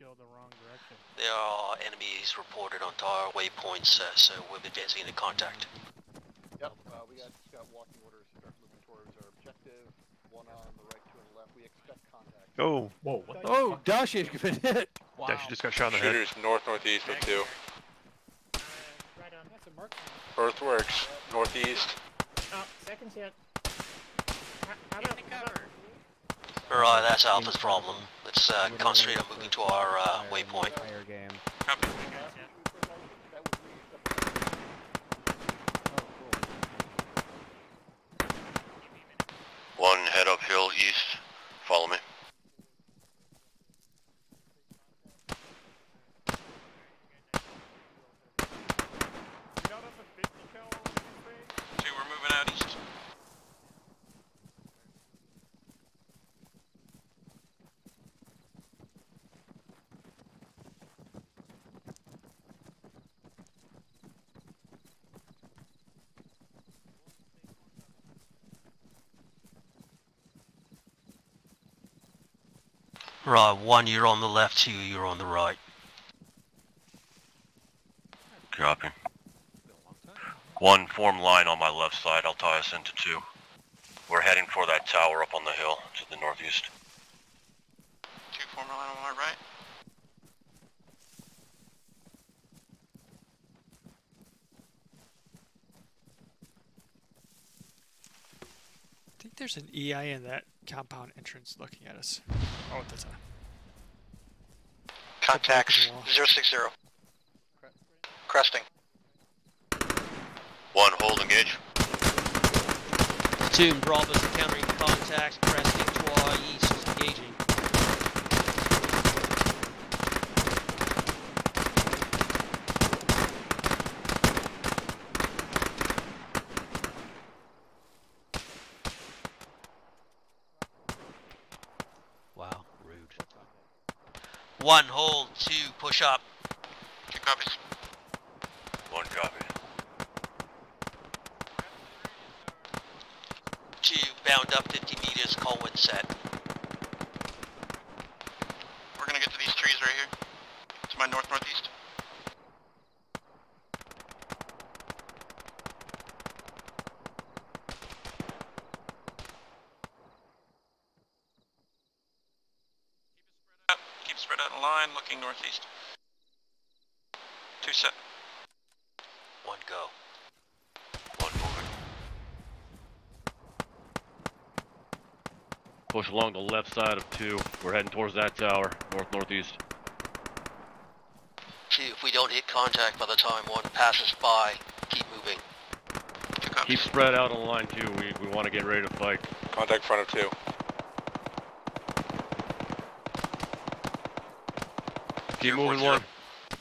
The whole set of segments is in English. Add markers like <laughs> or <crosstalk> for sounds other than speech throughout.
go the wrong direction. There are enemies reported on our waypoints, uh, so we'll be advancing into contact. Yep, uh, we got, got walking orders, start moving towards our objective, one on the right, two on the left, we expect contact. Oh, Whoa, what the Oh, Dash has been hit. Dash just got shot in the head. Shooters north northeast of two. Right on. That's a mark. Earthworks northeast. Oh, second hit. How, how about, how about Alright, that's Alpha's problem. Let's uh, concentrate on moving to our uh, waypoint. Copy. That was me. One head uphill east. Follow me. Two, we're moving out east. Right, one you're on the left, two you're on the right. Copy. One form line on my left side. I'll tie us into two. We're heading for that tower up on the hill to the northeast. Two form line on my right. I think there's an EI in that compound entrance looking at us. Oh, that's a Contacts Wall. 060. Cresting. One hold engage. Platoon Bravo's encountering contacts, cresting to our east, engaging. Wow, rude. One hold, two push up. Two copies. One copy. Two bound up 50 meters, Colwyn set. We're gonna get to these trees right here. To my north northeast. Keep it spread out. Keep it spread out in line, looking northeast. Two set. One go. One moving. Push along the left side of two. We're heading towards that tower, north northeast. Two, if we don't hit contact by the time one passes by, keep moving. Keep spread out on line two. We we want to get ready to fight. Contact front of two. Keep Two, moving four, one. Get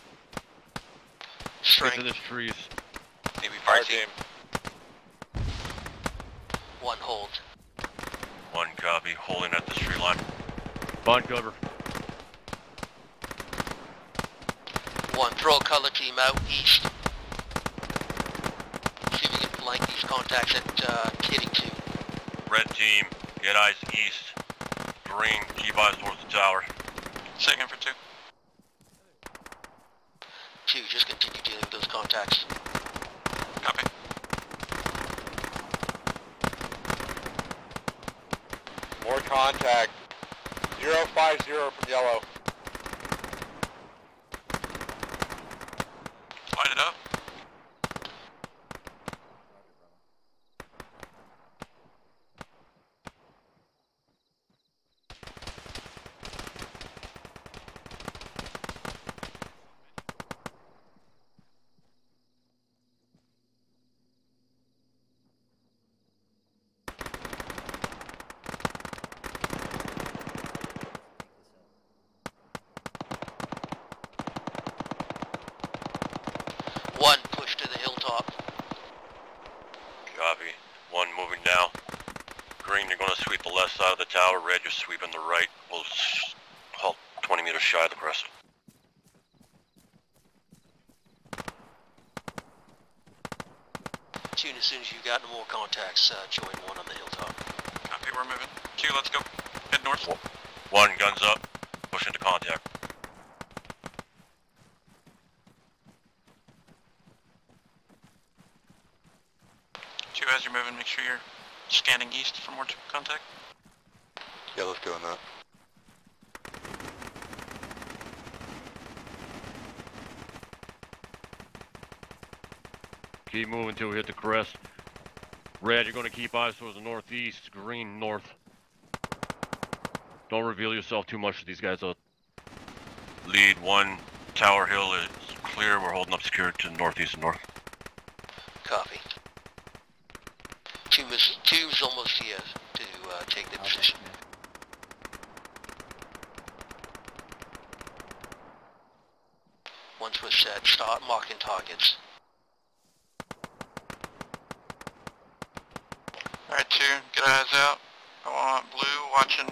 Strength, to the trees. Maybe Fire fire team. team. one hold. One copy. Holding at the tree line. Find cover. One, throw a color team out east. See if we can flank these contacts at uh, Kitty 2. Red team. Get eyes east. Green. Keep eyes towards the tower. Second for two. Two, just continue dealing with those contacts. Copy. More contact. Zero five zero from yellow. As you got no more contacts, uh, join one on the hilltop. Copy, we're moving. Q, let's go. Head north. One, guns up. Push into contact. Two, as you're moving, make sure you're scanning east for more contact. Yeah, let's go on that. Keep moving until we hit the crest. Red, you're gonna keep eyes towards the northeast. Green, north. Don't reveal yourself too much to these guys out. Lead one, Tower Hill is clear. We're holding up secure to the northeast and north. Copy. Two is, two is almost here to uh, take the position. Once we're set, start marking targets. Two, get eyes out. I want blue watching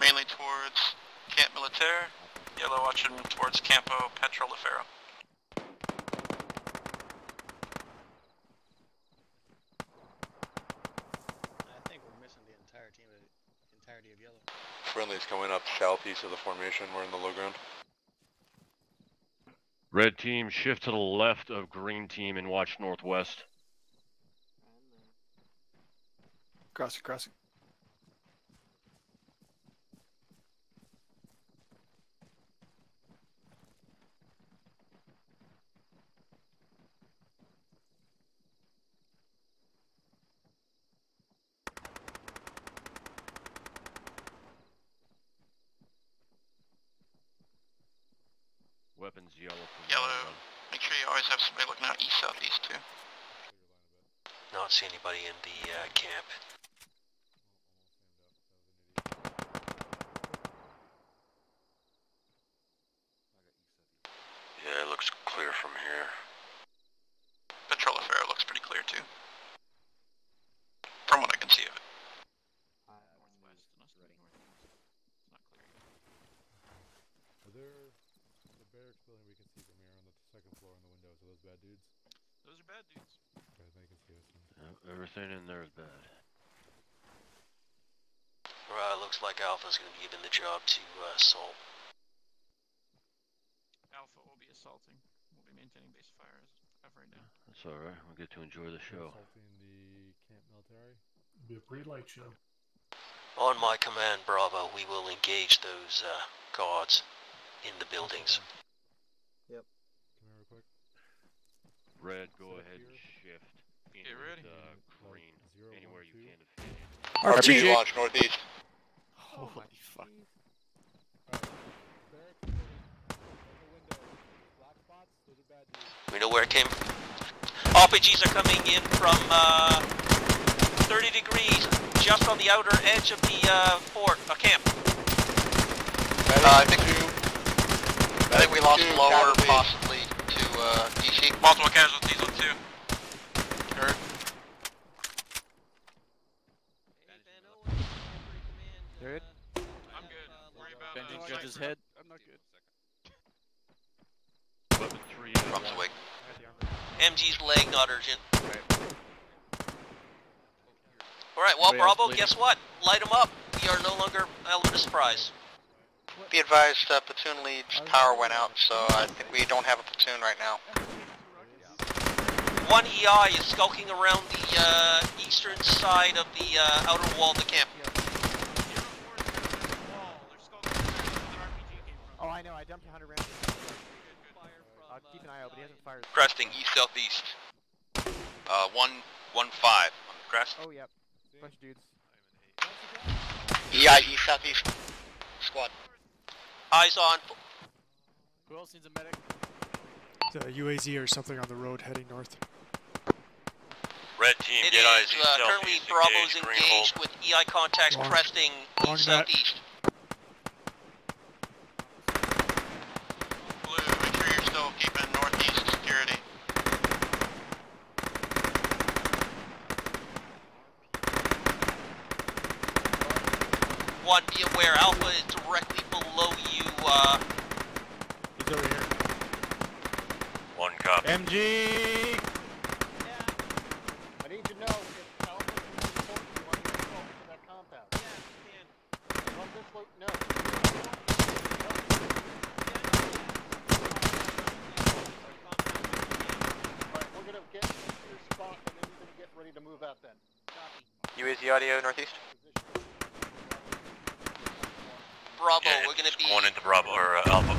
mainly towards Camp Militaire, yellow watching towards Campo Petrolifero. I think we're missing the entire team, of, entirety of yellow. Friendly's coming up southeast of the formation. We're in the low ground. Red team, shift to the left of green team and watch northwest. Crossing, crossing. Weapons yellow. Yellow. Make sure you always have somebody looking out east southeast too. Not see anybody in the uh, camp. Yeah, it looks clear from here. Petrolifero looks pretty clear too. From what I can see of it. Are there the barracks building we can see from here on the second floor in the windows? Are those bad dudes? Those are bad dudes. Okay, they can see us. Yeah, everything in there is bad. Right, looks like Alpha's gonna be given the job to uh, Salt. Alpha will be assaulting. We'll be maintaining base fire as of right now. That's alright, we get to enjoy the show. Assaulting the camp military. Be a pretty light show. On my command, Bravo, we will engage those uh, guards in the buildings. Come here real quick. Red, go Set ahead and shift Okay, in ready? with, uh, green. zero, Anywhere one, you two. can to fit in. RPG launch northeast. Holy fuck. Barracks building. In the window. Black spots. Those are bad dudes. We know where it came. RPGs are coming in from uh, 30 degrees, just on the outer edge of the uh, fort, uh, camp. Uh, I think I think we lost lower, possibly to uh, DC. Multiple casualties on two. Heard. Good. I'm good. Worry about Bending uh, judge's head. I'm not good. Weapon three is awake. MG's leg not urgent. Alright, well, Bravo, bleeding? guess what? Light them up. We are no longer element of surprise. Be advised, uh, platoon lead's power went out, so I think we don't have a platoon right now. One EI is skulking around the uh, eastern side of the uh, outer wall of the camp. Oh, I know. I dumped 100 rounds. Keep an eye out, but he hasn't fired. Cresting east southeast. Uh, one one five on the crest. Oh, yep. Bunch of dudes. EI east southeast. Squad. Eyes on. Who else needs a medic? The UAZ or something on the road heading north. Red team, It get eyes is east, uh, currently Bravo's engage, green engaged hold. with EI contacts Long- cresting long east net. southeast. Blue, make sure you're still keeping northeast security. One, be aware, Alpha is directly below you. Uh, He's over here. One copy. MG! I need to know if Alpha is important. You want to get close to that compound? From this lo- no. Alright, we're gonna get into your spot and then you're gonna get ready to move out then. to northeast. Bravo, Yeah, we're gonna it's be going into Bravo or uh, Alpha.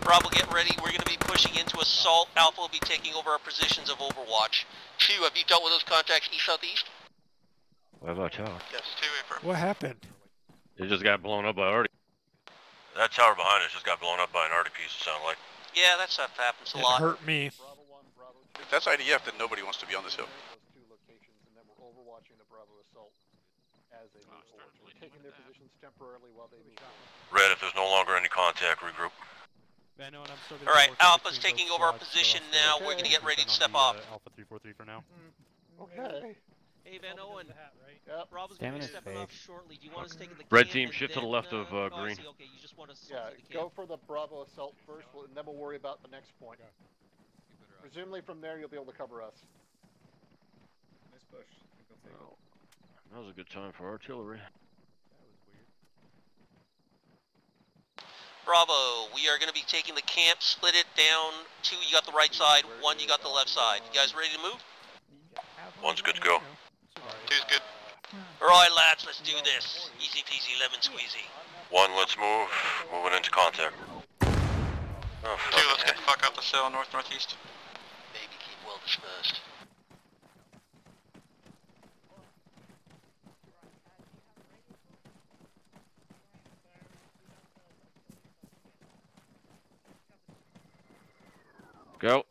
Bravo, get ready. We're gonna be pushing into assault. Alpha will be taking over our positions of Overwatch. Two, have you dealt with those contacts east southeast? What about tower? Yes, two affirm. What happened? It just got blown up by arty. That tower behind us just got blown up by an arty piece, it sounded like. Yeah, that stuff happens a It lot. hurt me. Bravo 1, Bravo 2. If that's IDF, then nobody wants to be on this hill. Those two locations, and then we're overwatching the Bravo assault as they move forward. We're taking their positions temporarily while they move forward. Red, if there's no longer any contact, regroup. All right, Alpha's taking over our position now. We're gonna get ready to step off. Alpha 343 for now. Okay. Hey, Van Owen. Yep. Bravo's Damn gonna be it, stepping off shortly. Do you want us to take the Red team, and shift to the then, left of, uh, oh, green. see, Okay, you just want us to Yeah, the go for the Bravo assault first, and then we'll worry about the next point. Presumably from there you'll be able to cover us. That was a good time for artillery. Bravo, we are gonna be taking the camp, split it down. Two, you got the right side. One, you got the left side. You guys ready to move? One's good to go. Two's good. All right, lads, let's do this. Easy peasy, lemon squeezy. One, let's move. Moving into contact. Oh, Two, let's get the fuck out the cell, north northeast. Baby, keep well dispersed. Go.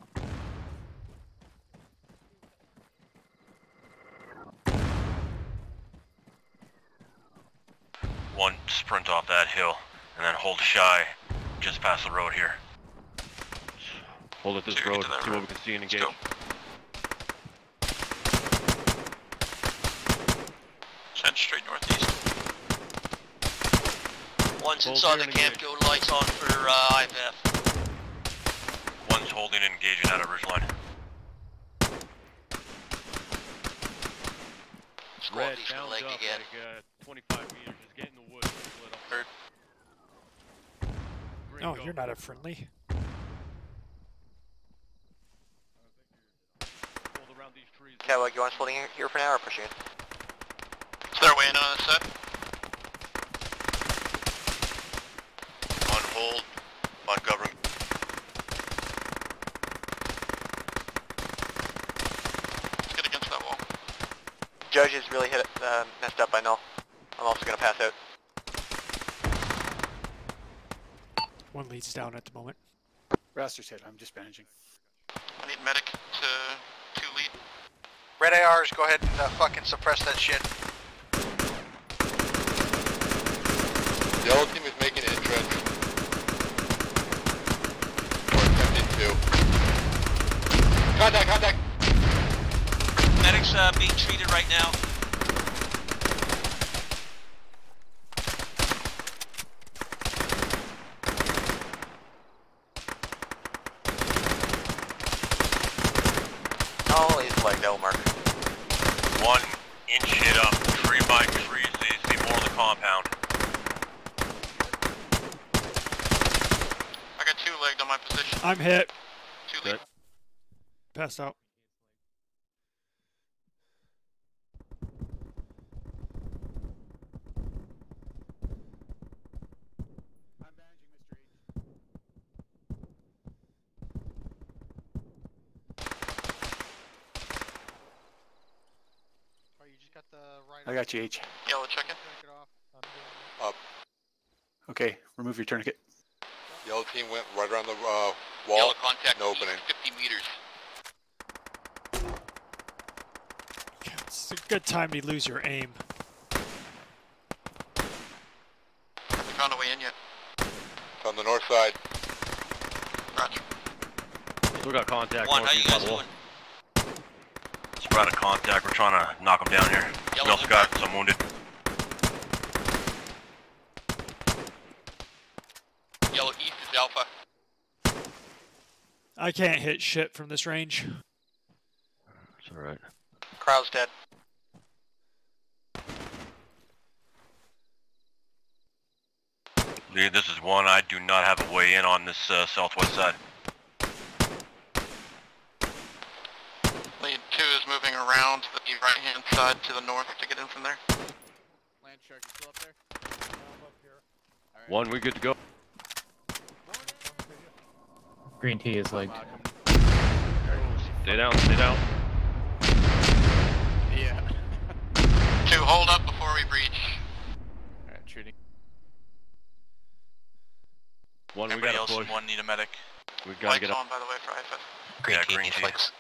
One, sprint off that hill, and then hold shy, just past the road here. Hold at this Two, road, to that see road. what we can see and Let's engage. go. Ten straight northeast. Once Hold inside the camp, engage. go lights on for uh, IFF. One's holding and engaging out of ridgeline. Squad leash for the leg again. like uh, 25 meters. Just get in the woods. Split. Heard. No, go. you're not a friendly. Hold around these trees. Cowboy, you want us holding here for now or pushing in? Is there a way in on this side? On hold, on covering. Let's get against that wall. Judge is really hit, uh, messed up, I know. I'm also gonna pass out. One leads down at the moment. Raster's hit. I'm just bandaging. I need medic to two lead. Red ARs, go ahead and uh, fucking suppress that shit. The Yellow team is making an entrance. Or attempting to. Contact, contact! Medics uh, being treated right now. Oh, he's flagged out, Mark. One, inch it up. Tree by tree, so you see more of the compound. I got two legged on my position. I'm hit. Two lead. Passed out. I'm managing Mr. H. Oh, you just got the right I got you, H. Yellow checking. Take it off. Okay, remove your tourniquet. Yellow team went right around the uh, wall. Yellow contact. No opening. 50 meters. It's a good time to lose your aim. Found a way in yet. It's on the north side. Roger. Still got contact. One, how you guys on the wall. doing? We're out of contact. We're trying to knock them down here. We Yellow also got some wounded. Yellow east is Alpha. I can't hit shit from this range. It's alright. Crowd's dead. Lee, this is one. I do not have a way in on this uh, southwest side. Lead two is moving around the right hand side to the north to get in from there. Land shark, you still up there? One, we good to go. Green tea is like. Stay down, stay down. Yeah. <laughs> Two, hold up before we breach. Alright, shooting. One, we gotta else in one need a medic. We gotta Lights get up. on, by the way, for IFF. Green Yeah, team green needs team. flanks.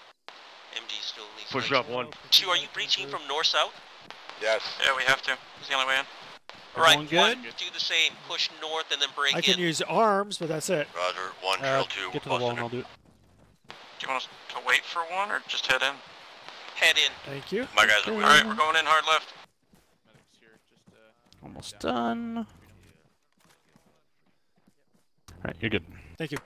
MG still Push up one. Two, are you breaching from north-south? Yes. Yeah, we have to. It's the only way in. Alright, one, good? do the same. Push north and then break in. I can use arms, but that's it. Roger. One, Uh, drill two. get to the wall and. I'll do it. Do you want us to wait for one or just head in? Head in. Thank you. My guys are with Alright, we're going in hard left. Medics here, just. Almost done. Alright, you're good. Thank you.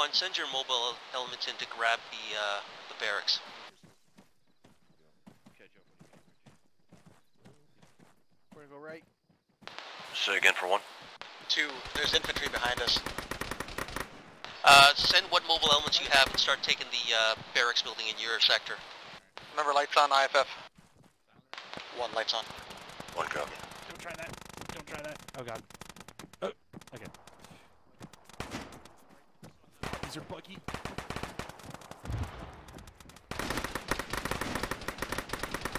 1, send your mobile elements in to grab the, uh, the barracks. We're gonna go right. Say again for 1. 2, there's infantry behind us. Uh, send what mobile elements you have and start taking the uh, barracks building in your sector. Remember, lights on, IFF. One, lights on. One, go. Don't try that. Don't try that. Oh, God. These buggy.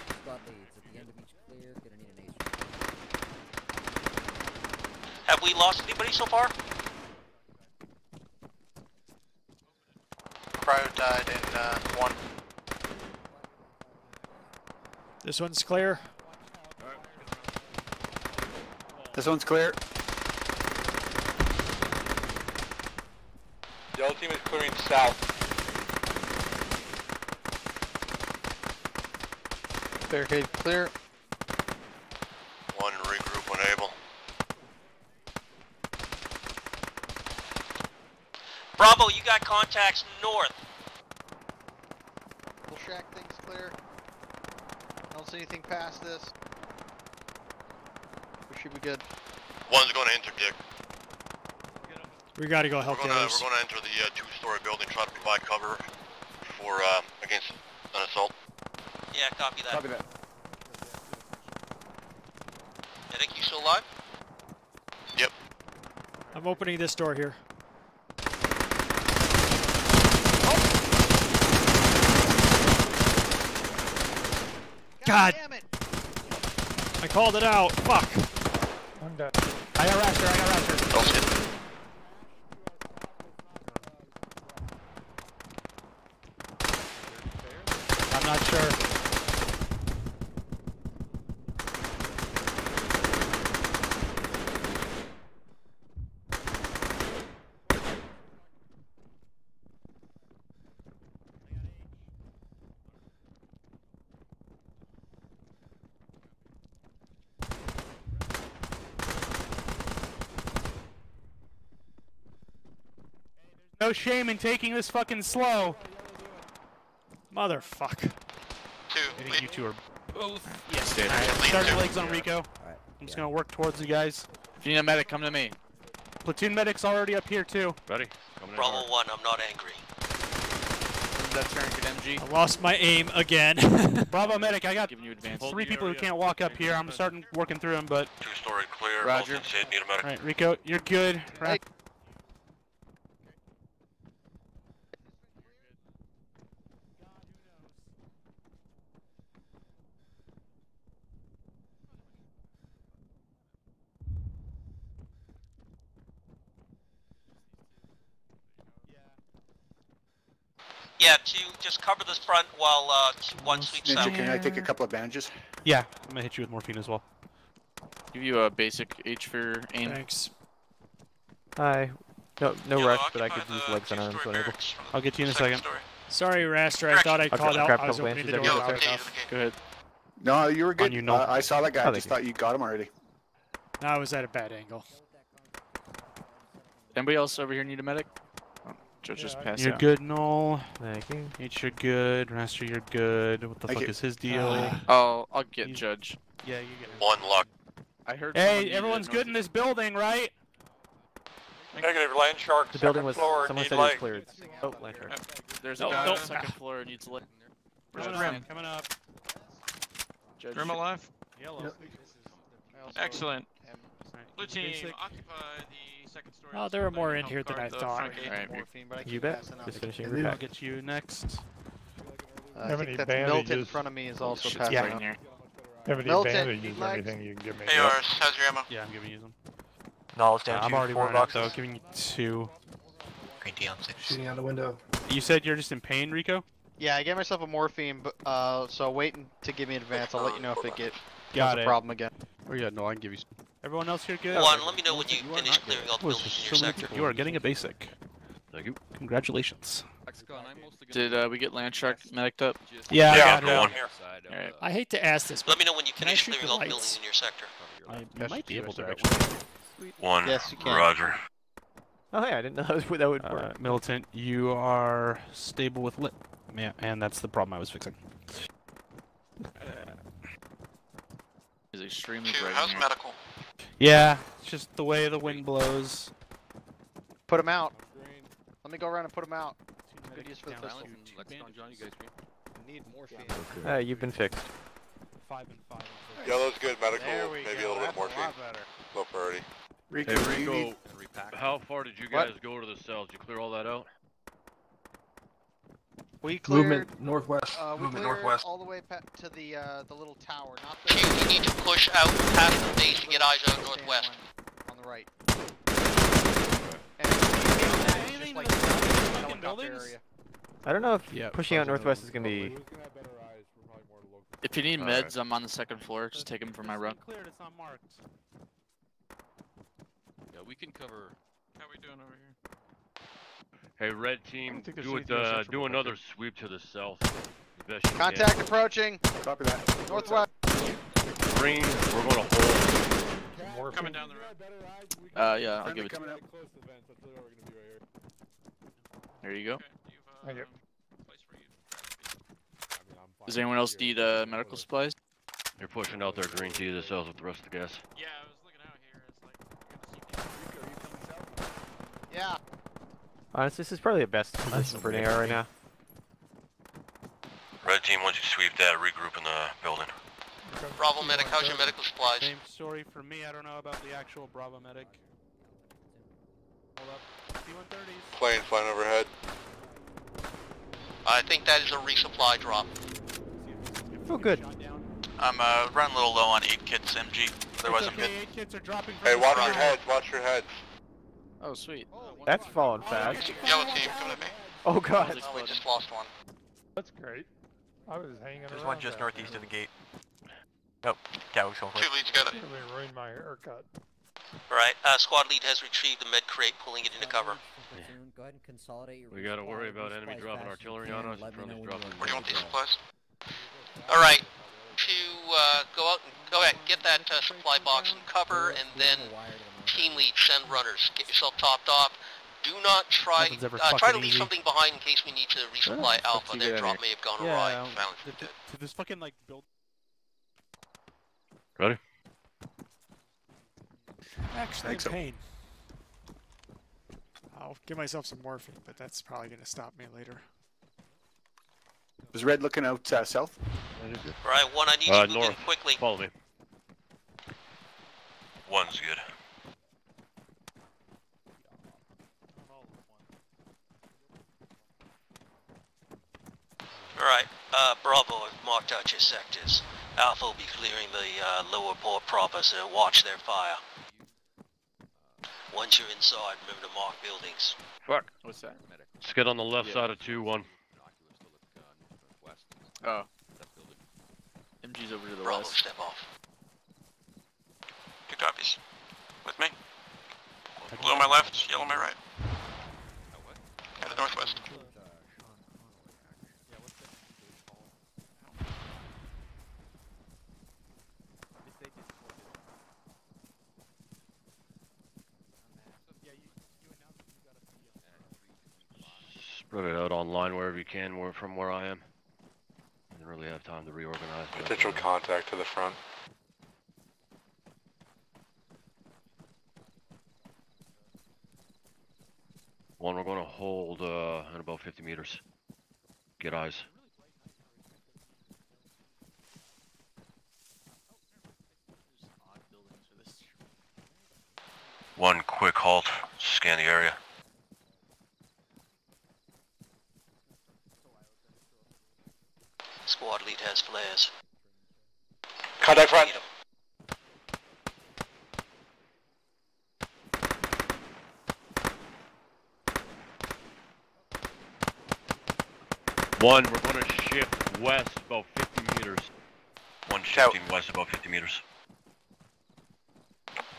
Squad leads at the end of each clear. Gonna need an ace. Have we lost anybody so far? Cryo died in uh, one. This one's clear. This one's clear. Yellow team is clearing south. Barricade clear. One, regroup when able. Bravo, you got contacts north. Full shack thing's clear. Don't see anything past this. We should be good. One's going to interdict. We gotta go We're help going the to others. we're going to enter the uh, two-story building, try to provide cover for uh, against an assault. Yeah, copy that. Copy that. Medic, you still alive? Yep. I'm opening this door here. God. damn it! I called it out. Fuck. One dead. I got Raptor, I got Raptor. Don't hit. I'm not sure. No shame in taking this fucking slow. Motherfuck. Two, I think you two are both. Yes, Alright, lead starting two. legs on Rico. Alright. I'm just gonna work towards you guys. If you need a medic, come to me. Platoon medic's already up here too. Ready? Coming Bravo hard. 1, I'm not angry. That tourniquet MG. I lost my aim again. <laughs> Bravo medic, I got Giving you advance. three people who can't walk up here. I'm starting working through them, but Two-story clear. Roger. Hit. Need a medic. alright, Rico, you're good. Ra- Yeah, two, just cover this front while, uh, two, one sweeps Ninja, out. can I take a couple of bandages? Yeah, I'm gonna hit you with morphine as well. Give you a basic H for aim. Thanks. Hi. No, no Yo, rush, but I could use legs and arms whenever. I'll get you in a second second. story. Sorry, Raster. I thought I I'll called grab out. I a was couple opening the bandages door. Yellow, Okay. without to enough. the gate. Go ahead. No, you were good. you, no. uh, I saw that guy. Oh, I just thank thought you got him already. No, I was at a bad angle. Anybody else over here need a medic? Judge just passed You're out. good, Noel. Thank you. H, you're good. Raster, you're good. What the Thank fuck you. is his deal? Oh, I'll get Judge. Yeah, you get One luck. I heard. Hey, everyone's good in this building, right? Negative, land shark, The building second was. floor, Someone need said it was light. cleared. Oh, Lancer. There's No, a guy no. on the second floor needs lit. Coming Judge, up. Coming up. Judge, Grim alive? Yellow. Excellent. Blue team, occupy the second story. Oh, there are more in here than I thought. front Morphine, but I You bet. passing out. Just finishing I'll get you next. Uh, I think that Milton in front of me is also Shit's passing right out. here. Have any Milton, bandages need or legs? anything you can give me? Hey, Ars, how's your ammo? Yeah, I'm giving you some. Knowledge Uh, down I'm to already four running out, boxes. though. Giving you two. Green tea on six. Shooting out the window. You said you're just in pain, Rico? Yeah, I gave myself a morphine, but uh, so waiting to give me advance. I'll let you know if it get Got has a problem again. Oh yeah, no, I can give you. Some. Everyone else here good? One, let me know when you are finish clearing all the buildings in your sector. You are getting a basic. Thank you. Congratulations. Did uh, we get land shark mediced up? Yeah, Yeah, I got going it. here. Alright. I hate to ask this, but Let me know when you Can I finish shoot clearing all the buildings in your sector. I Yes, might be able to actually. One. Yes, you can. Roger. Oh, hey, I didn't know <laughs> that, was, that would Uh, work. militant, you are stable with lit. Yeah, and that's the problem I was fixing. Is extremely Two, bright. how's medical? Yeah, it's just the way the wind blows. Put him out. Let me go around and put him out. Good use for the pistol. Need morphine. Uh, you've been fixed. Five and five. Yellow's good, medical, maybe go. a little bit That's more a low priority. Hey Rico, how far did you What? guys go to the cells? Did you clear all that out? We cleared. Movement northwest. Uh, we Movement northwest. all the way pa- to the uh, the little tower, not Two, the. you need to push out past the base to get eyes out northwest. On the right. Anything just like to the the fucking helicopter buildings? I don't know if Yeah, pushing out northwest is gonna be. If you need Alright. meds, I'm on the second floor. Just take them from my run. Cleared, it's not marked. Yeah, we can cover. How we doing over here? Hey, red team, do it. Uh, do back another sweep to the south. The best you can. Contact approaching. Copy that. Northwest. Green, we're gonna hold. Coming down the road. Uh, yeah, I'll give it. To coming up. There you go. Okay, you've, uh, Thank you. place for you. Does anyone else need uh, medical supplies? You're pushing out their green tea to the cells with the rest of the gas. Yeah, I was looking out here. It's like, good to see Yeah. Honestly, this is probably the best position for an AR right now. Red team, once you sweep that, regroup in the building. Bravo medic, how's your medical supplies? Same story for me. I don't know about the actual Bravo medic. Hold up. C-130s. Plane flying overhead. I think that is a resupply drop. Oh, good. I'm uh, running a little low on 8 kits MG. Otherwise, It's I'm okay, good. eight kits are dropping Hey, the watch your heads, watch your heads. Oh, sweet. That's falling fast. Yellow team, coming at me. Oh god. Oh, we just lost one. That's great. I was hanging There's one just northeast there. of the gate. Nope. Cowboy's going for it. Two leads got it. Really ruined my haircut. Alright, uh, squad lead has retrieved the med crate, pulling it into cover. Platoon, Go ahead and consolidate your We gotta worry about enemy dropping fast as you artillery on us let and me trying to know drop when them. you're Where do you want these supplies? Alright, to uh, go out and go ahead, get that uh, supply box in cover, and then team lead, send runners. Get yourself topped off. Do not try uh, try to leave easy. something behind in case we need to resupply Alpha. you Their drop may have gone Yeah, awry. um, Found this fucking like build. Ready? actually in pain. I'll give myself some morphine, but that's probably gonna stop me later. Is red looking out uh, south? Alright, one, I need Uh, you to move in north. quickly. Follow me. One's good. Alright, uh, Bravo have marked out your sectors. Alpha will be clearing the uh, lower port proper, so watch their fire. Once you're inside, remember to mark buildings. Fuck. What's that? Let's get on the left Yeah. side of 2-1. Oh. MG's over to the Bravo, west. step off. Two copies. With me. Blue on my left, yellow on my right. Yeah, the northwest. Put it out online wherever you can, where from where I am. I Didn't really have time to reorganize. Potential contact to the front. One we're gonna hold uh, at about 50 meters. Get eyes. One quick halt, scan the area. Squad lead has flares. Contact front. Need 'em. One, we're gonna shift west about 50 meters. One shifting west about 50 meters.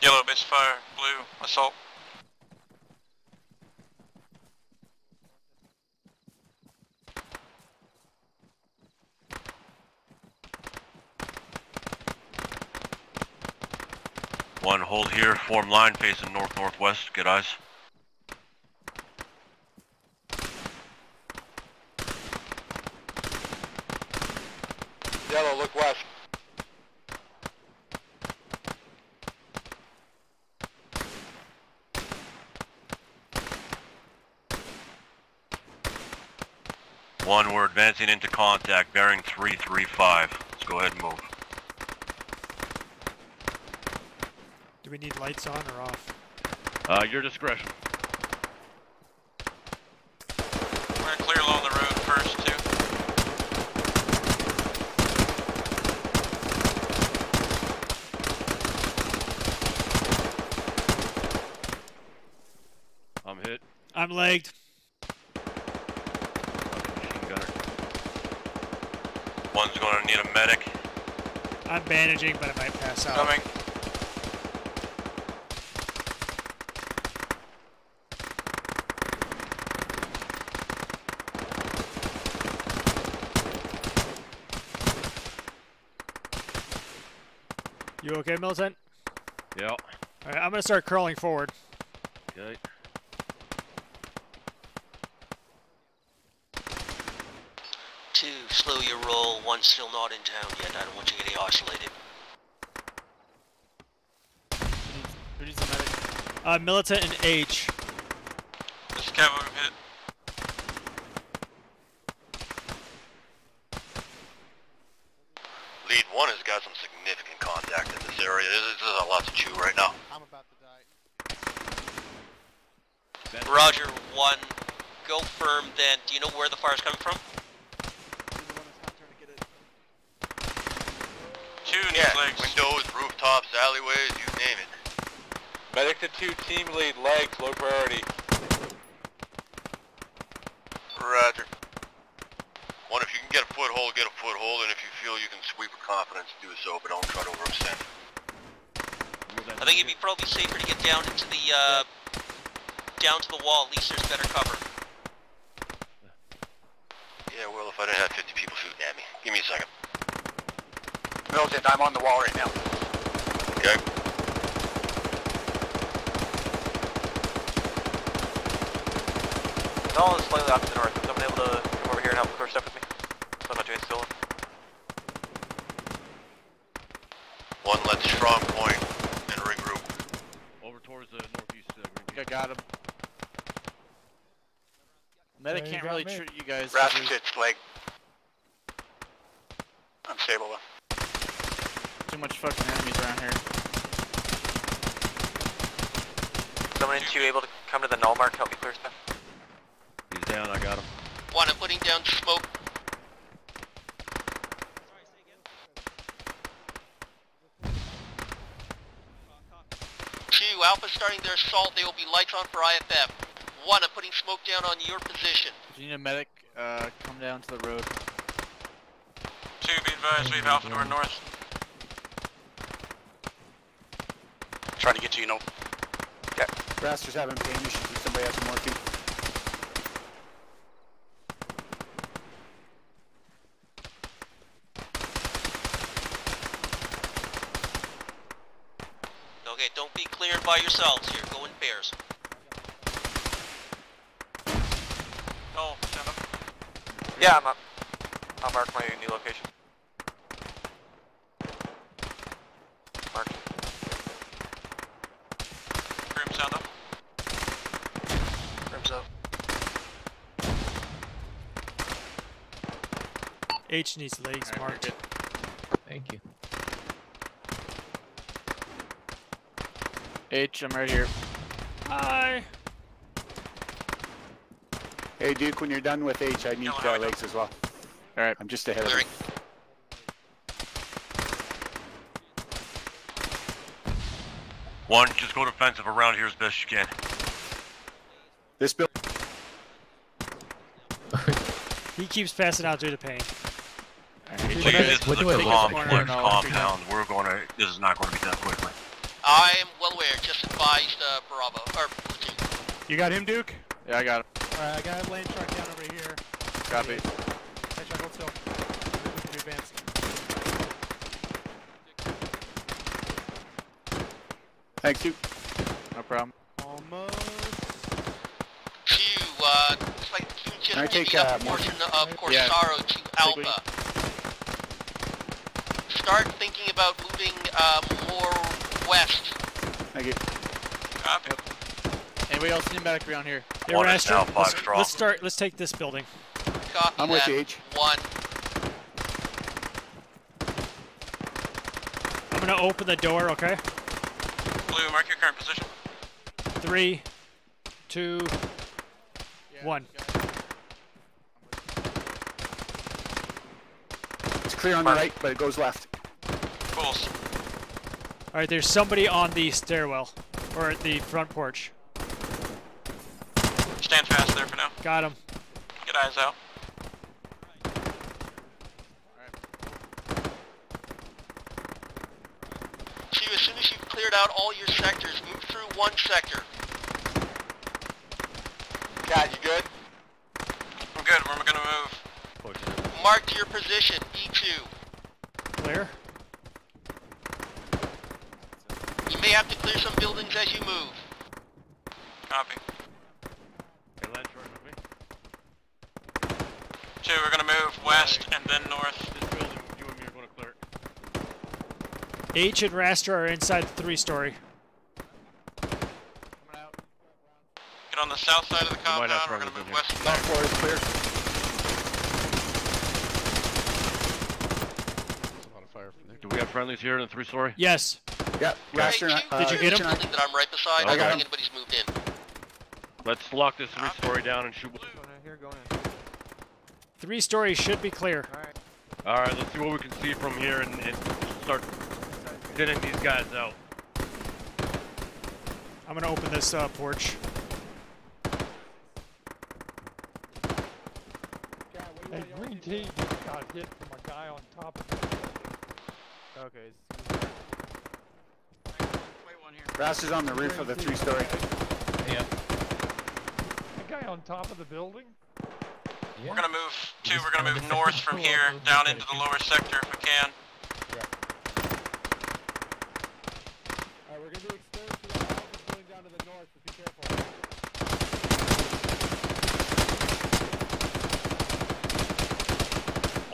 Yellow base fire, blue assault. One hold here, form line facing north northwest. Get eyes. Yellow, look west. One, we're advancing into contact, bearing 335. Let's go ahead and move. Do we need lights on or off? Uh, your discretion. We're gonna clear along the road first too. I'm hit. I'm legged. Gunner. One's gonna need a medic. I'm bandaging, but I might pass out. Coming. You okay, Militant? Yep. Alright, I'm gonna start curling forward. Okay. Two, slow your roll. One still not in town yet. I don't want you getting isolated. Who needs a medic? Uh, Militant and H. This cavalry hit. Lead one has got some significant contact in this area. This is, this is a lot to chew right now. I'm about to die. Roger, one. Go firm then. Do you know where the fire's coming from? Two needs Yeah, legs. windows, rooftops, alleyways, you name it. Medic to two, team lead, legs, low priority. Roger. One, if you can get a foothold, get a foothold, and if you feel you can sweep with confidence, do so, but don't try to overextend. I think it'd be probably safer to get down into the, uh, down to the wall. At least there's better cover. Yeah, well, if I didn't have 50 people shooting at me. Give me a second. Militant, I'm on the wall right now. Okay? No, it's slightly off to the north. Is someone able to come over here and help clear stuff with me? So I'm not doing still. One, let's strong point and regroup. Over towards the northeast. Uh, I got him. Medic Yeah, can't really me. treat you guys. Rasmus hits leg. I'm stable though. Too much fucking enemies around here. Someone in two able to come to the null mark, help me clear stuff. He's down. I got him. One, I'm putting down smoke. Two, Alpha starting their assault. They will be lights on for IFF. One, I'm putting smoke down on your position. Do you need a medic? Uh, come down to the road. Two, be advised, we have Alpha to our north. Trying to get to you, know. Yeah. Raster's having pain issues if somebody has some morphine. Okay, don't be by yourselves. here. Go in pairs. No, oh, stand up. Yeah, I'm up. I'll mark my new location. Mark. Grim, stand up. Grim's out. H needs legs marked. Thank you. H, I'm right here. Hi. Hey Duke, when you're done with H, I need uh, legs as well. Alright. I'm just ahead Clearing. of One, just go defensive around here as best you can. This building. <laughs> He keeps passing out through the pain. Please, this is a complex compound. We're gonna, this is not gonna be done quickly. I am well aware. Just uh, Bravo or platoon. You got him, Duke? Yeah, I got him. Alright, I got a lane truck down over here. Copy. Hey, truck, hold still. We can advance. Thanks, Duke. No problem. Almost. Two, uh, it's like you just I take, me uh, a more- portion of Yeah. Corsaro to Alpha. Start thinking about moving uh, more west. Thank you. Copy. Anybody else need medic around here? Yeah, One is now five let's, strong. let's start. Let's take this building. Copy I'm with that. you, H. One. I'm gonna open the door. Okay. Blue, mark your current position. Three, two, one. It's clear on the right, but it goes left. Pulse. All right. There's somebody on the stairwell or at the front porch. Stand fast there for now. Got him. Get eyes out. Two, as soon as you've cleared out all your sectors, move through one sector. Cat, you good? I'm good. Where We're gonna move. Mark to your position, E E2. Clear. You may have to clear some buildings as you move. Copy. Two, we're gonna move west and then north. This building, you and me are gonna clear it. H and Raster are inside the three-story. Get on the south side of the compound. We're gonna move west from Top floor is clear. Do we have friendlies here in the three-story? Yes. Yeah, Raster. Hey, and I- uh, Did you get H him? and I- building that I'm right beside. I I got don't him. think anybody's moved in. Let's lock this three-story down and shoot. Going in here, going in. Three stories should be clear. Alright. All right, let's see what we can see from here and, and start getting these guys out. I'm gonna open this uh, porch. Hey, Green Tea just got hit from a guy on top of it. Okay. Raster's on the roof of the three-story. That guy on top of the building? We're gonna move. Two, we're gonna move north from here down into the lower sector if we can. Alright, we're gonna be exposed to the houses going down to the north, but be careful.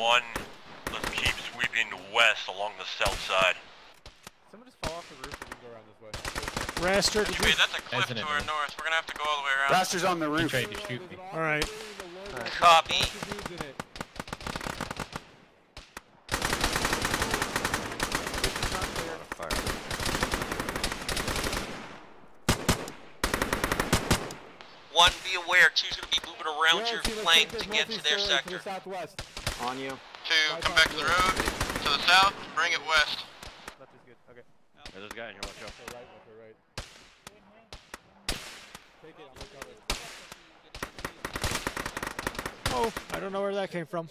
One, let's keep sweeping west along the south side. Someone just fall off the roof and we can go around this way. Raster, did you? Wait, that's a cliff to our north. We're gonna have to go all the way around. Raster's on the roof. All right. Copy. One, be aware, two's gonna be moving around your flank to get to their sector. southwest. On you. Two, come back to the road. To the south, bring it west. Left is good. Okay. There's a guy in here, watch out. Right, okay, right. Take it, I'm Oh, I don't know where that came from.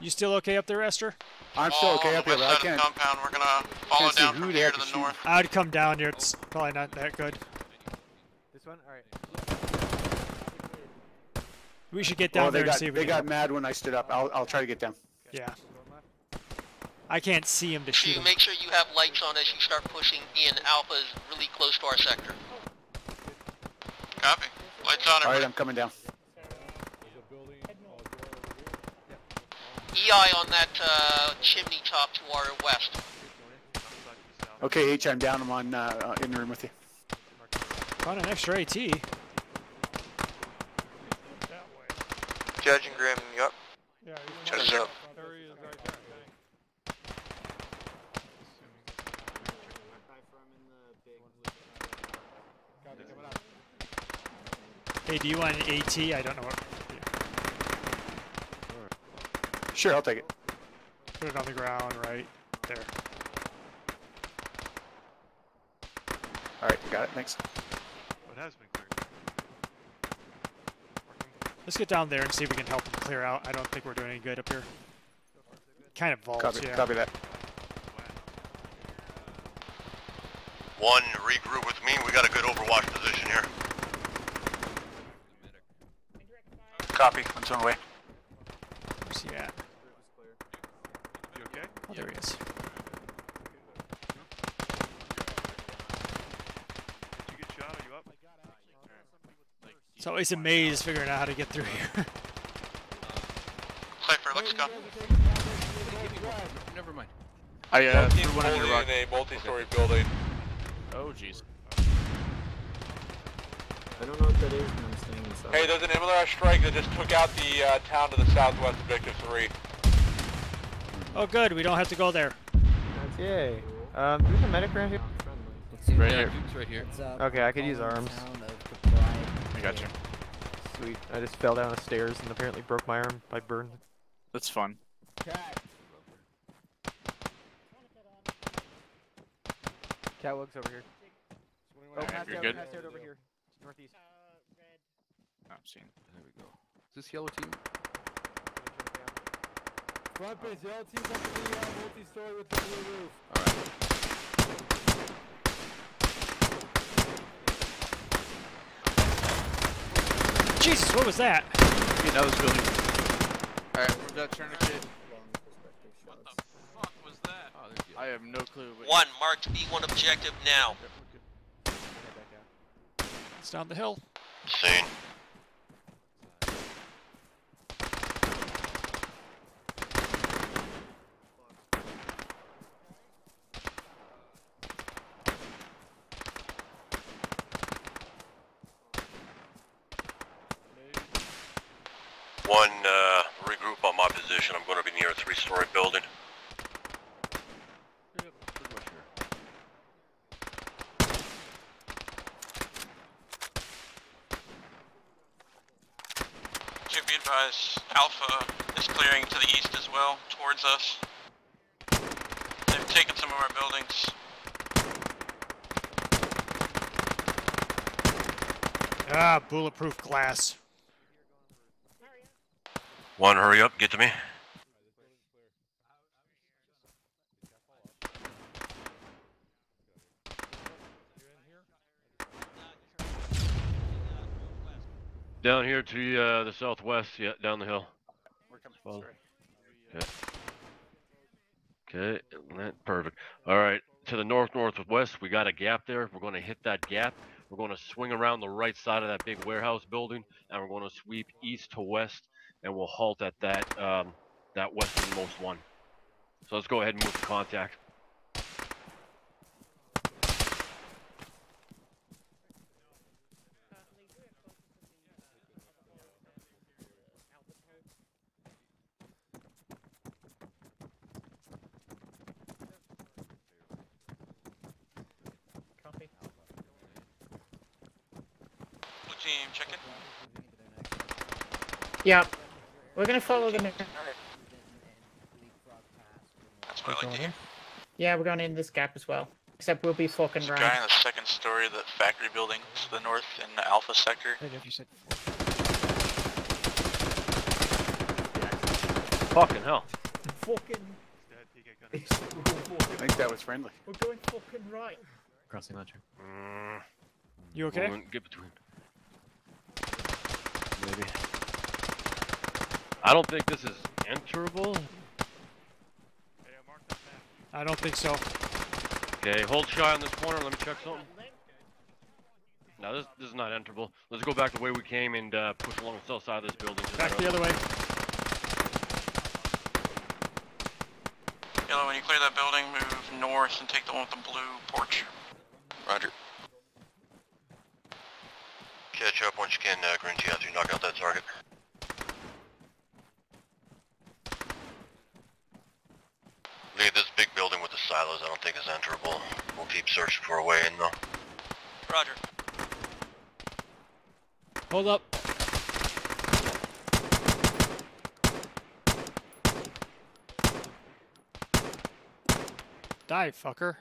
You still okay up there, Raster? I'm still All okay oh, up the here, but I side of the can't. compound. We're gonna follow Can't see down who from the here to the shooting. north. I'd come down here. It's probably not that good. This one? Alright. We should get down Oh, they there and see if they we got can. mad when I stood up. I'll I'll try to get them. Yeah. I can't see him to shoot him. make sure you have lights on as you start pushing in. Alpha is really close to our sector. Copy. Lights on. Alright, I'm coming down. EI on that uh, chimney top to our west. Okay, H, I'm down. I'm on uh, uh in the room with you. Found an extra AT. Judge and Grim, yup. Yeah, Judge up. Hey, do you want an AT? I don't know what. Sure, I'll take it. Put it on the ground right there. All right, got it. Thanks. It has been cleared. Let's get down there and see if we can help them clear out. I don't think we're doing any good up here. Kind of vaults, Copy, yeah. copy that. One, regroup with me. We got a good overwatch position here. Copy. One's on the way. Where's he at? You okay? Oh, there he is. Did you get shot? Are you up? It's always a maze figuring out how to get through here. <laughs> Cypher, let's go. Never mind. I uh, Team threw one under holding rock. in a multi-story building. Oh jeez. I don't know what that is, but I'm staying inside. Hey, there's an MLR strike that just took out the uh, town to the southwest of Victor 3. Oh, good. We don't have to go there. That's yay. Um, do we have a medic around here? Right here. right here. Okay, I could use arms. I got you. Sweet. I just fell down the stairs and apparently broke my arm by burn. That's fun. Catwalk's over here. Oh, Alright, you're good. passed out over here. Northeast. I'm seeing. There we go. Is this yellow team? Front base, yellow team's up in the uh, multi-story with the blue roof. Jesus, what was that? Okay, now this building. Alright, we've got tourniquet. What the fuck was that? I have no clue. But One, marked B1 objective now. It's down the hill. Seen. One, uh, regroup on my position. I'm going to be near a three-story building. Yep, pretty much here. To be advised, Alpha is clearing to the east as well, towards us. They've taken some of our buildings. Ah, bulletproof glass. One, hurry up, get to me. Down here to uh, the southwest, yeah, down the hill. We're coming. Follow. Sorry. Okay, that, perfect. All right, to the north northwest, we got a gap there. We're going to hit that gap. We're going to swing around the right side of that big warehouse building, and we're going to sweep east to west, and we'll halt at that um, that westernmost one. So let's go ahead and move to contact. Copy. Blue team, check in. Yeah, we're gonna follow the. That's what I like to hear. Yeah, we're going in this gap as well. Except we'll be fucking There's a right. guy in the second story of the factory building to the north in the Alpha sector. Fucking hell. Fucking. I think that was friendly. We're going fucking right. Crossing launcher. Mm, You okay? movement, Get between. Maybe. I don't think this is enterable. I don't think so. Okay, hold shy on this corner. Let me check something. No, this this is not enterable. Let's go back the way we came and uh, push along the south side of this building. Back the other way. Yellow, when you clear that building, move north and take the one with the blue porch. Roger. Catch up once you can, uh, Green Tea, after you knock out that target. Leave this big building with the silos, I don't think is enterable. We'll keep searching for a way in though. Roger. Hold up. Die, fucker.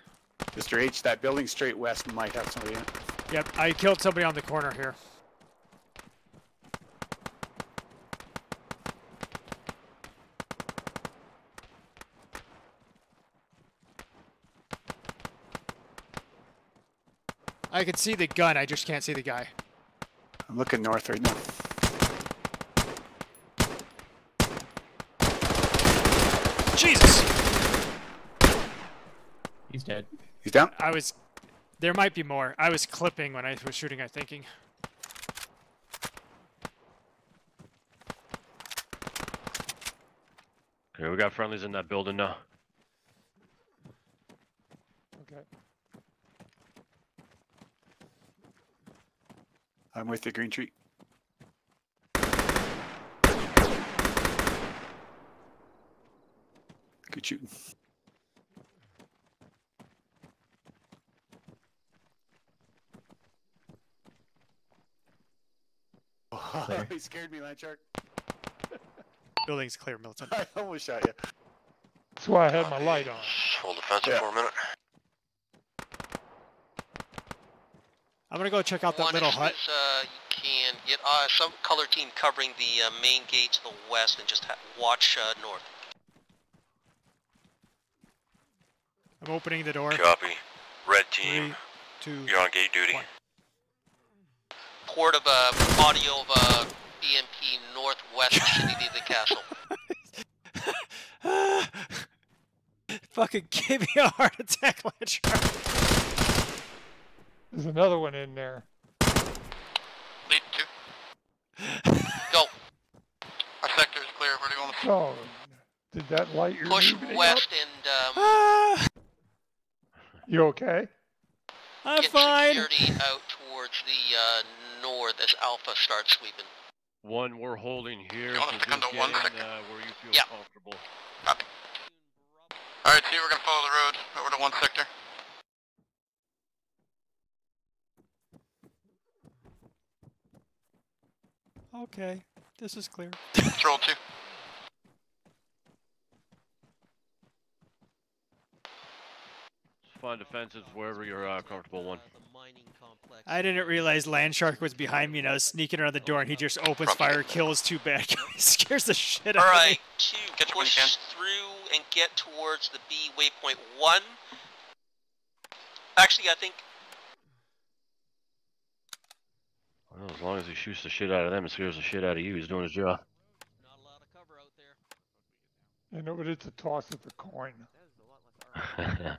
Mr. H, that building straight west might have somebody in it. Yep, I killed somebody on the corner here. I can see the gun, I just can't see the guy. I'm looking north right now. Jesus! He's dead. He's down? I was... There might be more. I was clipping when I was shooting, I thinking. Okay, we got friendlies in that building now. I'm with the Green Tea. Good shooting. <laughs> Oh, he scared me, Landshark. <laughs> Building's clear, Milton. <laughs> I almost shot you. That's why I had oh, my light on. Hold defensive Yeah. for a minute. I'm gonna go check out that One, little hut. as, uh, you can get uh, some color team covering the uh, main gate to the west and just ha watch uh, north. I'm opening the door. Copy. Red team, Three, two, you're on gate duty. one. Port of uh, audio of uh, BMP northwest vicinity of the castle. <laughs> <laughs> Fucking give me a heart attack, Landshark. There's another one in there. Lead two. Go. Our sector is clear. Where do you want to So, did that light your Push movement west and um, Ah, You okay? I'm get fine. security out towards the uh, north as Alpha starts sweeping. One we're holding here, You want to just come to get one in sector? uh, where you feel Yeah. comfortable. Alright, T, we're gonna follow the road over to one sector. Okay, this is clear. Let's two. Find defenses wherever you're uh, comfortable. One. I didn't realize Landshark was behind me and I was sneaking around the door and he just opens fire, kills two bad guys, <laughs> scares the shit out of me. Alright, two, Catch it you push through and get towards the B waypoint one. Actually, I think Well, as long as he shoots the shit out of them and scares the shit out of you, he's doing his job. I know, but it's a toss of the coin. <laughs>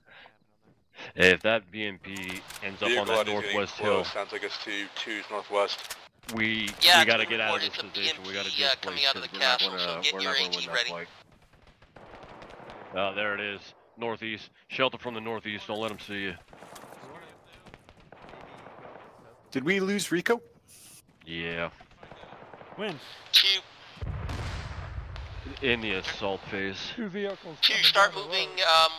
If that BMP ends up on that northwest hill, Sounds like it's to twos northwest. we Yeah, we gotta get out of this reported position. it's a We gotta get uh, coming out of the castle, gonna, so get your not AT ready. fight. Oh, there it is. Northeast. Shelter from the northeast. Don't let them see you. Did we lose Rico? Yeah. When? two, In the assault phase. Two vehicles. two, start moving. road. Um,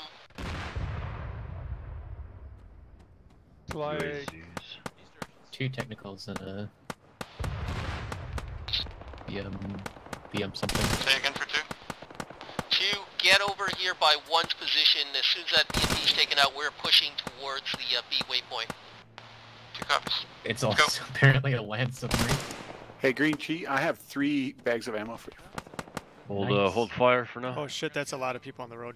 It's like UACs. Two technicals and a BM BM something. Say again for two. two, get over here by one's position. As soon as that BMP is taken out, we're pushing towards the uh, B waypoint. Two copies. It's also <laughs> apparently a land submarine. Hey, Green Tea, I have three bags of ammo for you. Hold uh, hold fire for now. Oh shit, that's a lot of people on the road.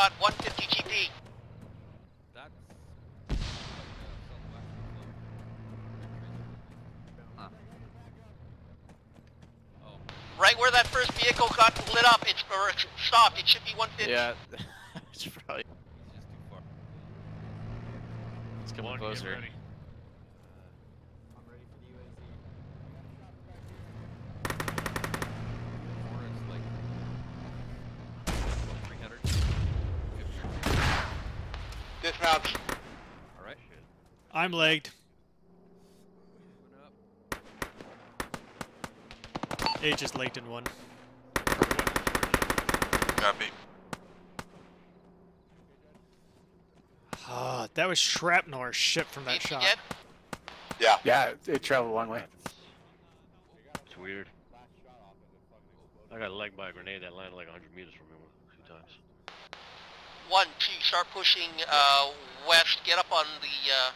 shot, 150 GP. Right where that first vehicle got lit up, it's or stopped. It should be 150. Yeah, <laughs> it's probably. It's just too far. Let's closer. Dismount. Alright. I'm legged. H is legged in one. Copy. Ah, that was shrapnel or shit from that shot. Yeah. Yeah, it, it traveled a long way. It's weird. I got legged by a grenade that landed like 100 meters from me a few times. One, two, start pushing uh, west. Get up on the uh,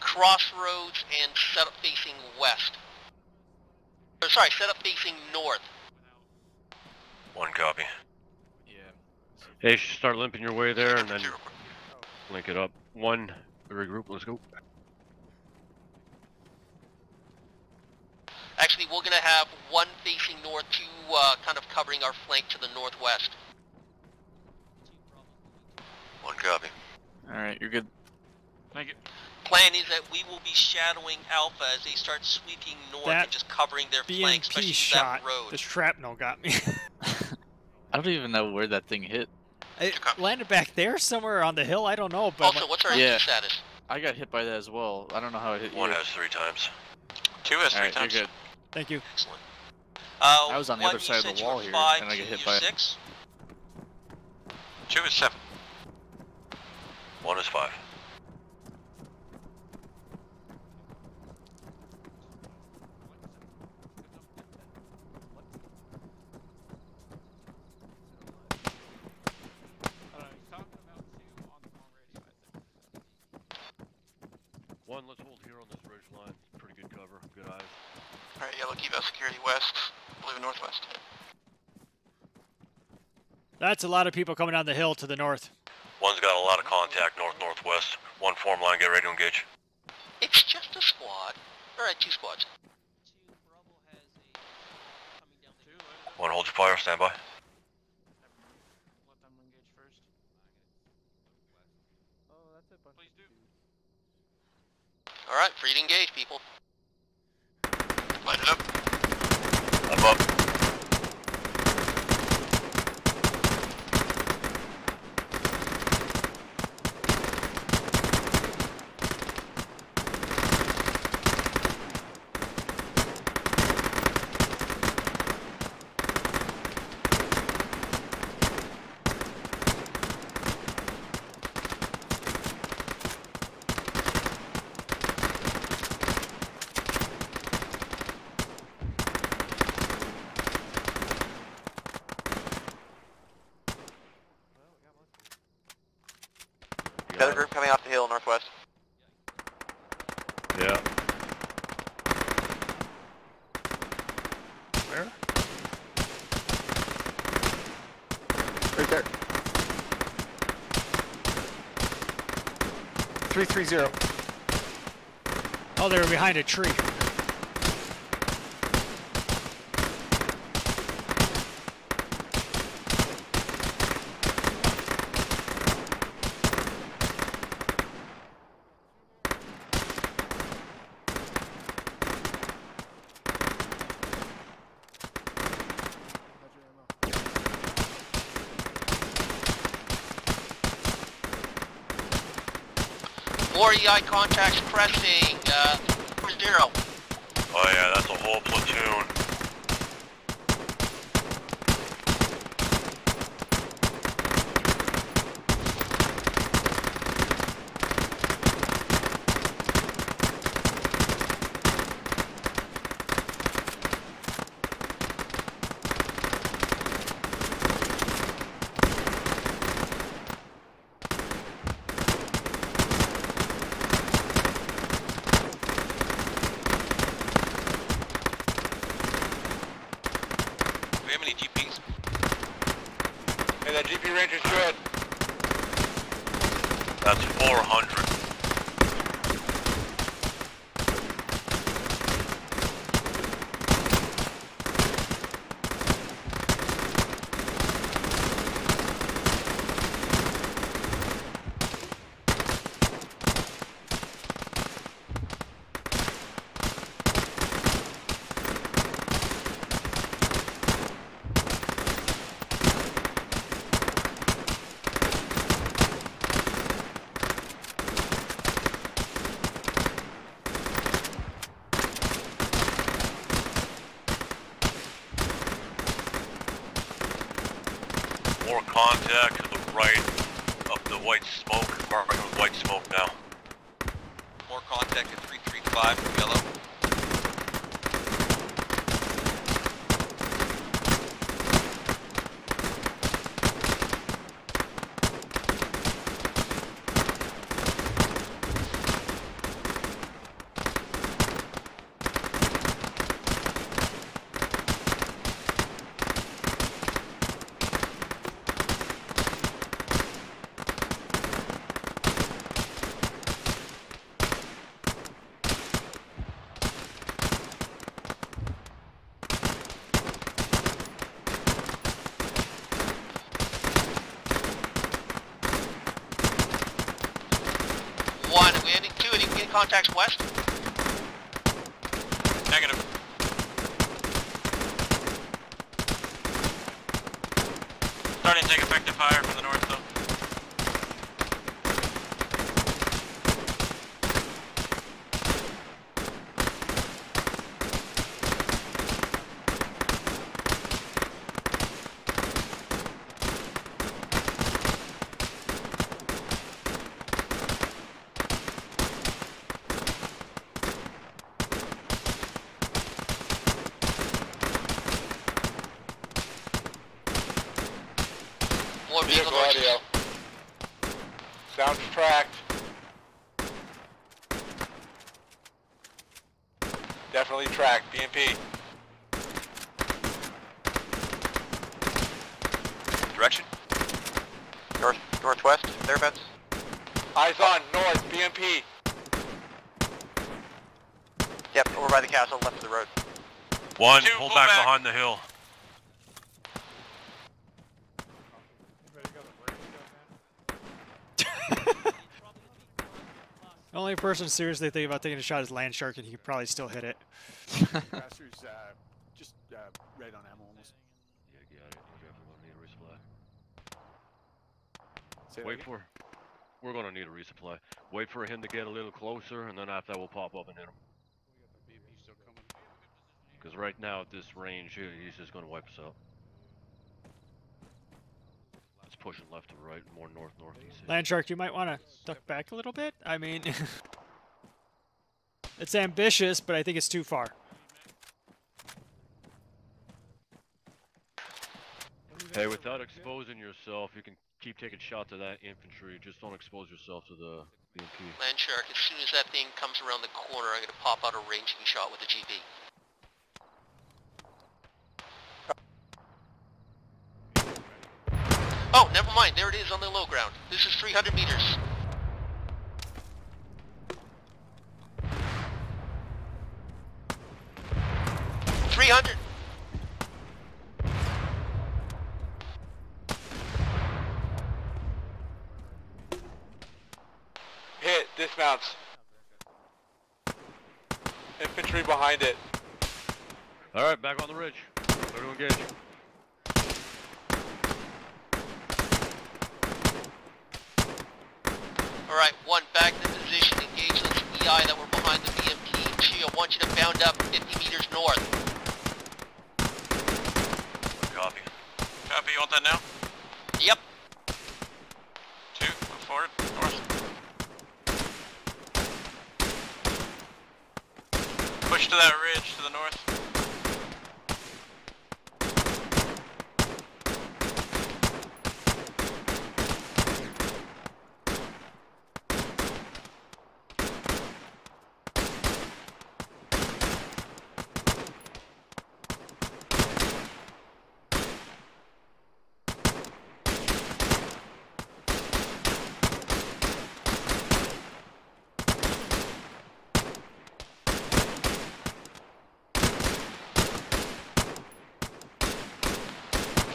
crossroads and set up facing west. Or, sorry, set up facing north. One copy. Yeah. Hey, you should start limping your way there and then link it up. One, regroup, let's go. Actually, we're gonna have one facing north, two uh, kind of covering our flank to the northwest. One copy. Alright, you're good. Thank you. Plan is that we will be shadowing Alpha as they start sweeping north That and just covering their flank, BMP especially shot. that road. The shrapnel got me. <laughs> I don't even know where that thing hit. it landed back there somewhere on the hill. I don't know, but Also, what's our Yeah. status? I got hit by that as well. I don't know how it hit One you. has three times. Two has three Alright, times. you're good. thank you. Excellent. Uh, I was on the other side of the wall here, five, and I two, get hit you're by it. Two is seven. One is five. One, let's hold here on this ridge line. Pretty good cover, good eyes. Alright, yellow keep out security west, blue northwest. That's a lot of people coming down the hill to the north. One's got a lot of contact north-northwest. One form line, get ready to engage. It's just a squad. Alright, two squads. One, hold your fire, stand by. Alright, free to engage, people. Light it up. Up, up. Another group coming off the hill northwest. Yeah. Where? Right there. 330. Oh, they were behind a tree. Contacts pressing, uh, zero. Oh yeah, that's a whole platoon. Any contacts west? Negative. Starting to take effective fire from the north though. More vehicle Vehicle noises. audio. Sounds tracked. Definitely tracked. BMP. Direction? North, northwest, thereabouts? Eyes on. North. BMP. Yep, over by the castle, left of the road. One, Two, pull pull back, back. behind the hill. <laughs> The only person seriously thinking about taking a shot is Land Shark, and he could probably still hit it. <laughs> Raster's uh, just uh, right on ammo almost. Yeah, got it. We're definitely gonna need a resupply. Say Wait for. We're gonna need a resupply. Wait for him to get a little closer, and then after that we'll pop up and hit him. Because right now at this range, he- he's just gonna wipe us out. It's pushing left to right, more north northeast. Land Shark, you might want to duck back a little bit. I mean, <laughs> it's ambitious, but I think it's too far. Hey, without exposing yourself, you can keep taking shots at that infantry. Just don't expose yourself to the BMP. Land Shark, as soon as that thing comes around the corner, I'm gonna pop out a ranging shot with a GP. Oh, never mind. There it is on the low ground. This is 300 meters. Dismounts. Infantry behind it. All right, back on the ridge. Ready to engage. All right, one back to the position. Engage those EI that were behind the BMP. Two, I want you to bound up 50 meters north. Copy. Copy, you want that now? Yep. Two, move forward, north. Push to that ridge to the north.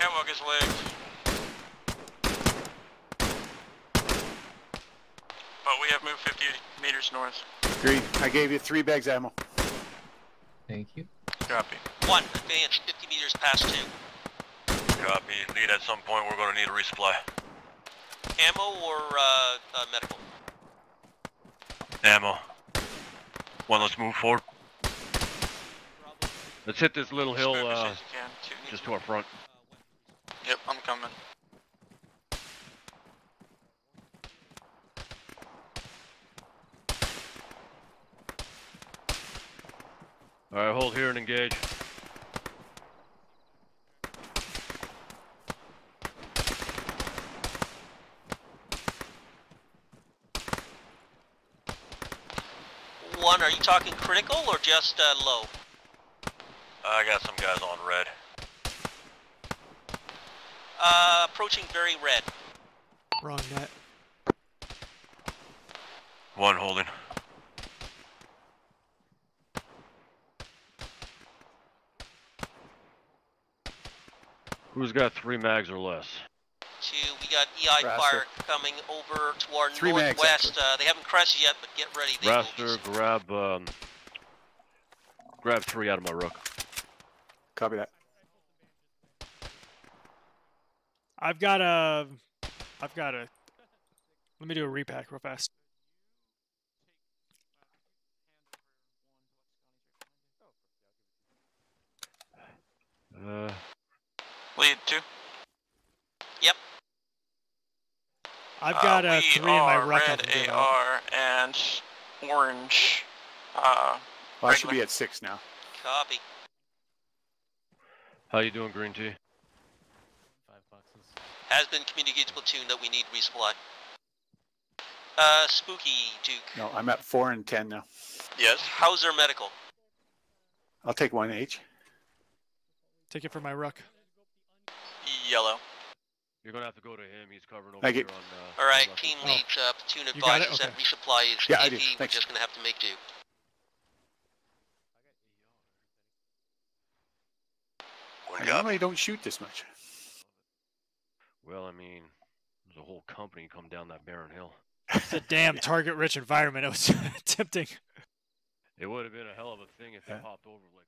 Catwalk is legged. But we have moved 50 meters north. Agreed. I gave you three bags of ammo. Thank you. Copy. One, advance 50 meters past two. Copy. Lead at some point, we're gonna need a resupply. Ammo or uh, uh, medical? Ammo. One, let's move forward. Let's hit this little hill uh, soon as. Two just to our front. Yep, I'm coming. Alright, hold here and engage. One, are you talking critical or just uh, low? I got some guys on red. Uh, approaching very red. Wrong net. One holding. Who's got three mags or less? Two, we got EI Raster. fire coming over to our Three mags, northwest. Uh, they haven't crested yet, but get ready. They will be Raster, grab um, grab three out of my ruck. Copy that. I've got a. I've got a. Let me do a repack real fast. Uh, Lead two. Yep. I've got uh, a three in my ruck. Red can give out. AR and orange. Uh, Well, I should be at six now. Copy. how you doing, Green Tea? Five boxes. Has been communicated to platoon that we need resupply. Uh, Spooky Duke. No, I'm at four and ten now. Yes. Hauser Medical. I'll take one H. Take it for my ruck. Yellow. You're gonna have to go to him. He's covering over Thank here you. on. Uh, All right, team left. leads. Uh, platoon You got advises that resupply is Yeah, I We're Thanks. just gonna have to make do. I normally don't shoot this much. Well, I mean, there's a whole company come down that barren hill. It's a damn target-rich environment. It was <laughs> tempting. It would have been a hell of a thing if they popped over like.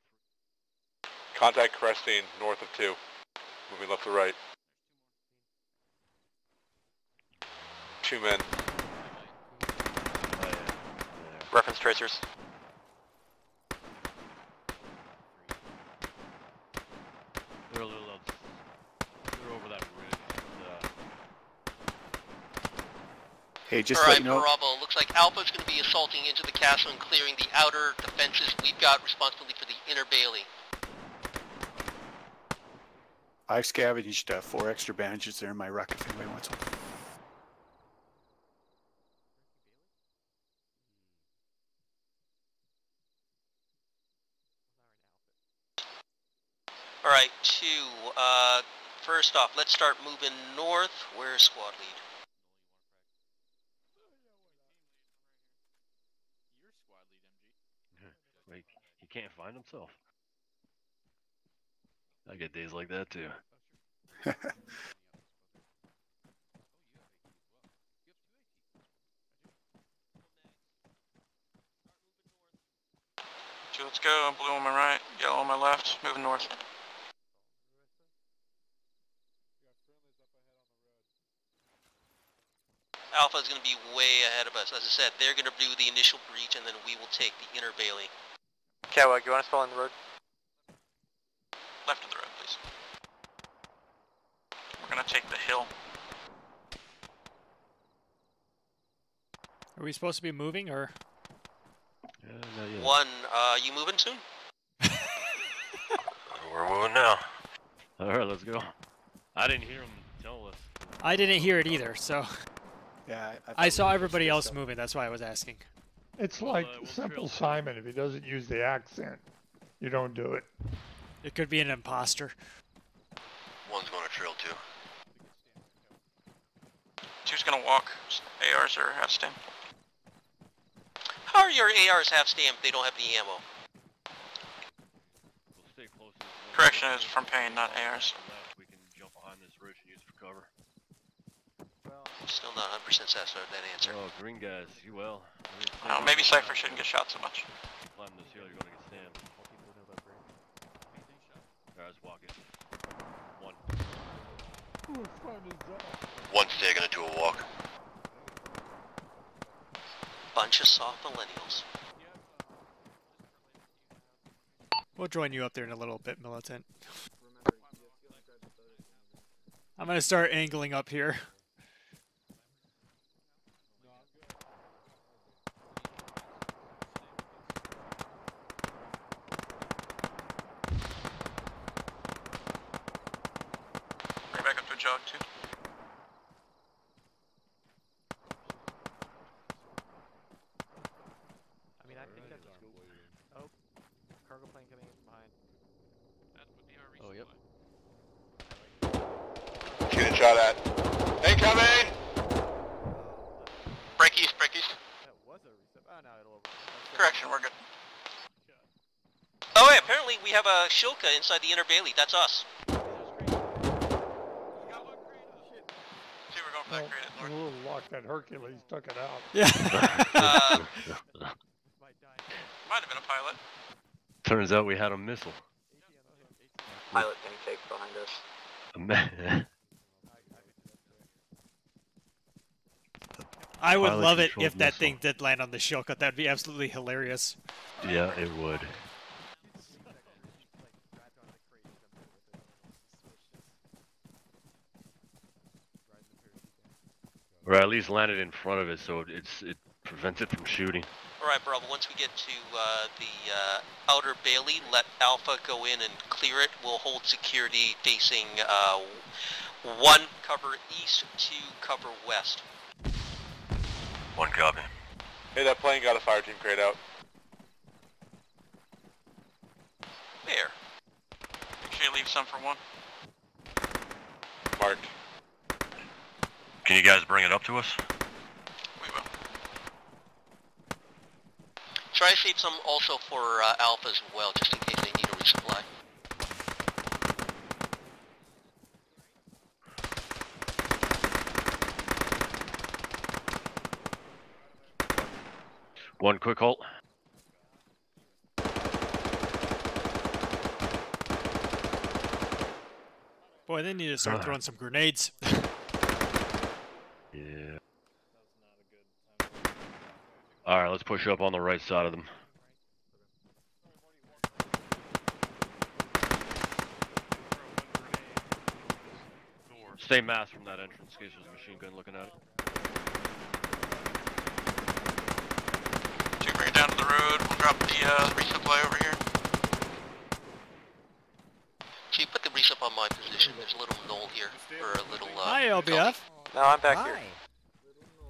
Contact cresting north of two. Moving left to right. Two men. Oh, Reference tracers. They're a little. ups- They're over that ridge. And, uh, Hey, just All right, you know, Bravo. Looks like Alpha's going to be assaulting into the castle and clearing the outer defenses. We've got responsibility for the inner bailey. I've scavenged uh, four extra bandages there in my ruck if anybody wants one. All right, two. Uh, first off, let's start moving north. Where's squad lead? like he can't find himself. I get days like that too. <laughs> Two, let's go. Blue on my right, yellow on my left. Moving north. Alpha is going to be way ahead of us. As I said, they're going to do the initial breach, and then we will take the inner bailey. Cowag, you want us following the road? Left of the road, please. We're gonna take the hill. Are we supposed to be moving or? One, uh, you moving soon? <laughs> We're moving now. All right, let's go. I didn't hear him tell us. I didn't hear it either, so. Yeah, I, saw everybody else moving. That's why I was asking. It's like uh, Simple Simon. If he doesn't use the accent, you don't do it. It could be an imposter. One's going to trail too. Two's gonna walk. ARs are half stamp. How are your ARs half stamped? They don't have the ammo. We'll stay close. to. Correction is from pain, not ARs. We can jump behind this ridge and use it for cover. Still not 100% satisfied with that answer. Oh, green guys, you well. Oh, maybe Cypher shouldn't get shot so much. Climb this hill, you're gonna get slammed. Alright, let's walk it. One. One's taking it to a walk. Bunch of soft millennials. We'll join you up there in a little bit, militant. I'm gonna start angling up here. dog too. I mean, I think that's Oh, cargo plane coming in from behind. That would be our Oh, yep. Getting shot at. Incoming! Break east, break east. That was a reset. Oh, no, it'll over. Correction, we're good. Oh wait, apparently we Shilka inside the inner bailey. That's us. See, we're going for that crate at a little luck that Hercules took it out. Yeah. Uh, <laughs> Might have been a pilot. Turns out we had a missile. Pilot thing take behind us. A <laughs> I would Pilot love it if that missile. thing did land on the Shilka. That'd be absolutely hilarious. yeah, it would. Or at least landed in front of it, so it's it prevents it from shooting. Alright, Bravo, once we get to uh, the uh, outer bailey, let Alpha go in and clear it. We'll hold security facing uh, 1 cover east, 2 cover west. One copy. Hey, that plane got a fire team crate out. Where? Make sure you leave some for one. Marked. Can you guys bring it up to us? We will. Try to save some also for uh, Alpha as well, just in case they need a resupply. One quick halt. Boy, they need to start throwing some grenades. <laughs> Alright, let's push up on the right side of them. Stay mass from that entrance in case there's a machine gun looking at it. Two, bring it down to the road. We'll drop the uh, resupply over here. Chief, put the resup on my position. There's a little knoll here for a little. Uh, Hi, LBF. No, I'm back Hi.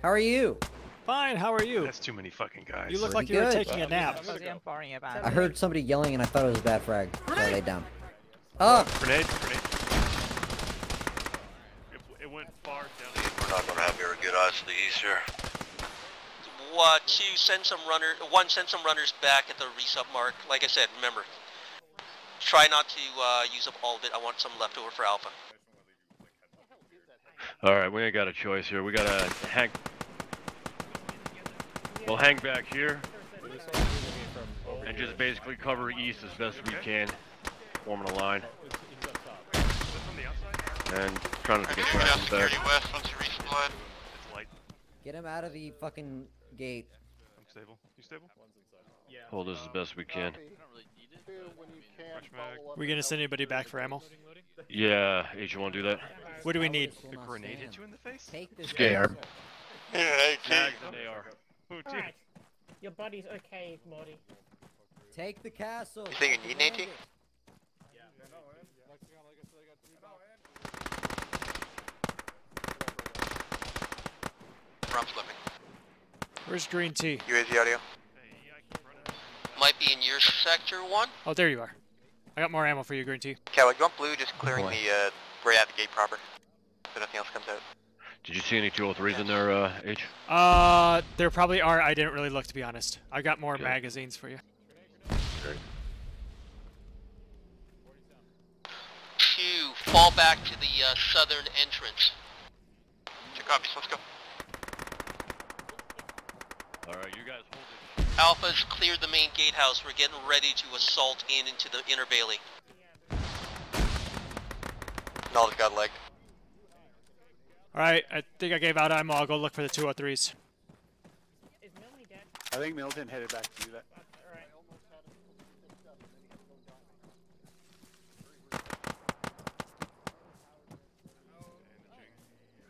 How are you? Fine, how are you? That's too many fucking guys. You look Pretty like you were taking a nap. I heard somebody yelling and I thought it was a bad frag, so I laid down. Oh! Grenade, grenade. It, it went far down. We're not gonna have very good eyes to the east here. Uh, two, send some runner. One, send some runners back at the resup mark. Like I said, remember, try not to uh, use up all of it. I want some left over for Alpha. Alright, we ain't got a choice here. We gotta hang. We'll hang back here and just basically cover east as best we can, forming a line. And trying to get Okay, we got traction security back. west once you resupplied. It's light. Get him out of the fucking gate. I'm stable. You stable? Hold this as best we can. We gonna send anybody back for ammo? Yeah, H, you wanna do that? What do we need? The grenade hit you in the face? Take this. Scared. Hey, Mags and AR. Alright. Your body's okay, Morty. Take the castle. You think you need an Yeah. Rob slipping. Where's green tea? UAZ audio. Might be in your sector one. Oh, there you are. I got more ammo for you, green tea. Coward, you want blue? Just clearing Boy. the uh, right out the gate proper, so nothing else comes out. Did you see any 203s in there, uh, H? Uh, there probably are. I didn't really look, to be honest. I got more Okay. magazines for you. Great. Two, fall back to the uh, southern entrance. Two copies, let's go. Alright, you guys hold it. Alpha's cleared the main gatehouse. We're getting ready to assault in into the inner bailey. Knowledge got leg. Alright, I think I gave out ammo. I'll go look for the 203s. I think Milton headed back to do that.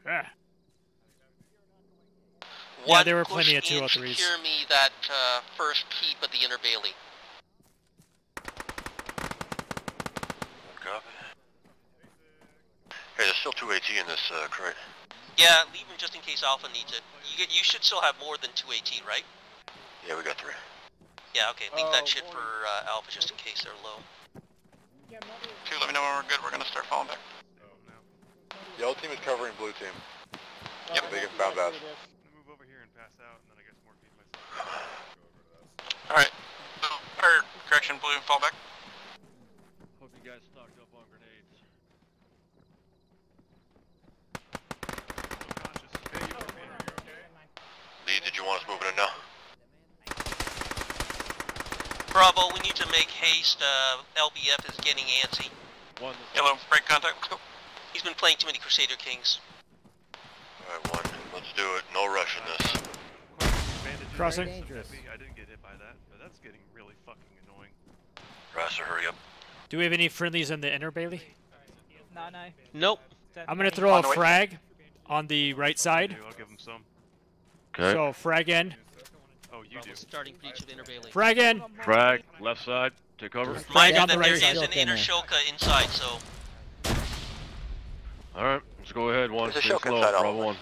Yeah. One, Yeah, there were plenty of in, 203s. Secure me that uh, first peep of the inner bailey. Copy. Here's a still two AT in this uh, crate. Yeah, leave him just in case Alpha needs it. You get, you should still have more than two AT, right? Yeah, we got three. Yeah, okay. Leave that shit for uh, Alpha just in case they're low. Two, let me know when we're good. We're gonna start falling back. Yellow team is covering blue team. Yep. Big inbound bad. Move over here and pass out, and then I guess more feed myself. Alright. Or, correction, blue, fall back. Hope you guys stocked up on grenades. Lee, did you want us moving or no? Bravo, we need to make haste. Uh, LBF is getting antsy. One. Hello, break contact. Let's go. He's been playing too many Crusader Kings. Alright, one. Let's do it. No rush rushing this. Crossing. I didn't get hit by that, but that's getting really fucking annoying. Raster, hurry up. Do we have any friendlies in the inner Bailey? No, no. Nope. I'm gonna throw a frag on the right side. I'll give him some. Okay. So frag in. Oh, you do. Starting breach of inner Bailey. Frag in. Frag, left side, take cover. Mind you on the right there side. is an inner Shilka inside, so Alright, let's go ahead, one. There's Stay Shilka slow, inside Bravo one.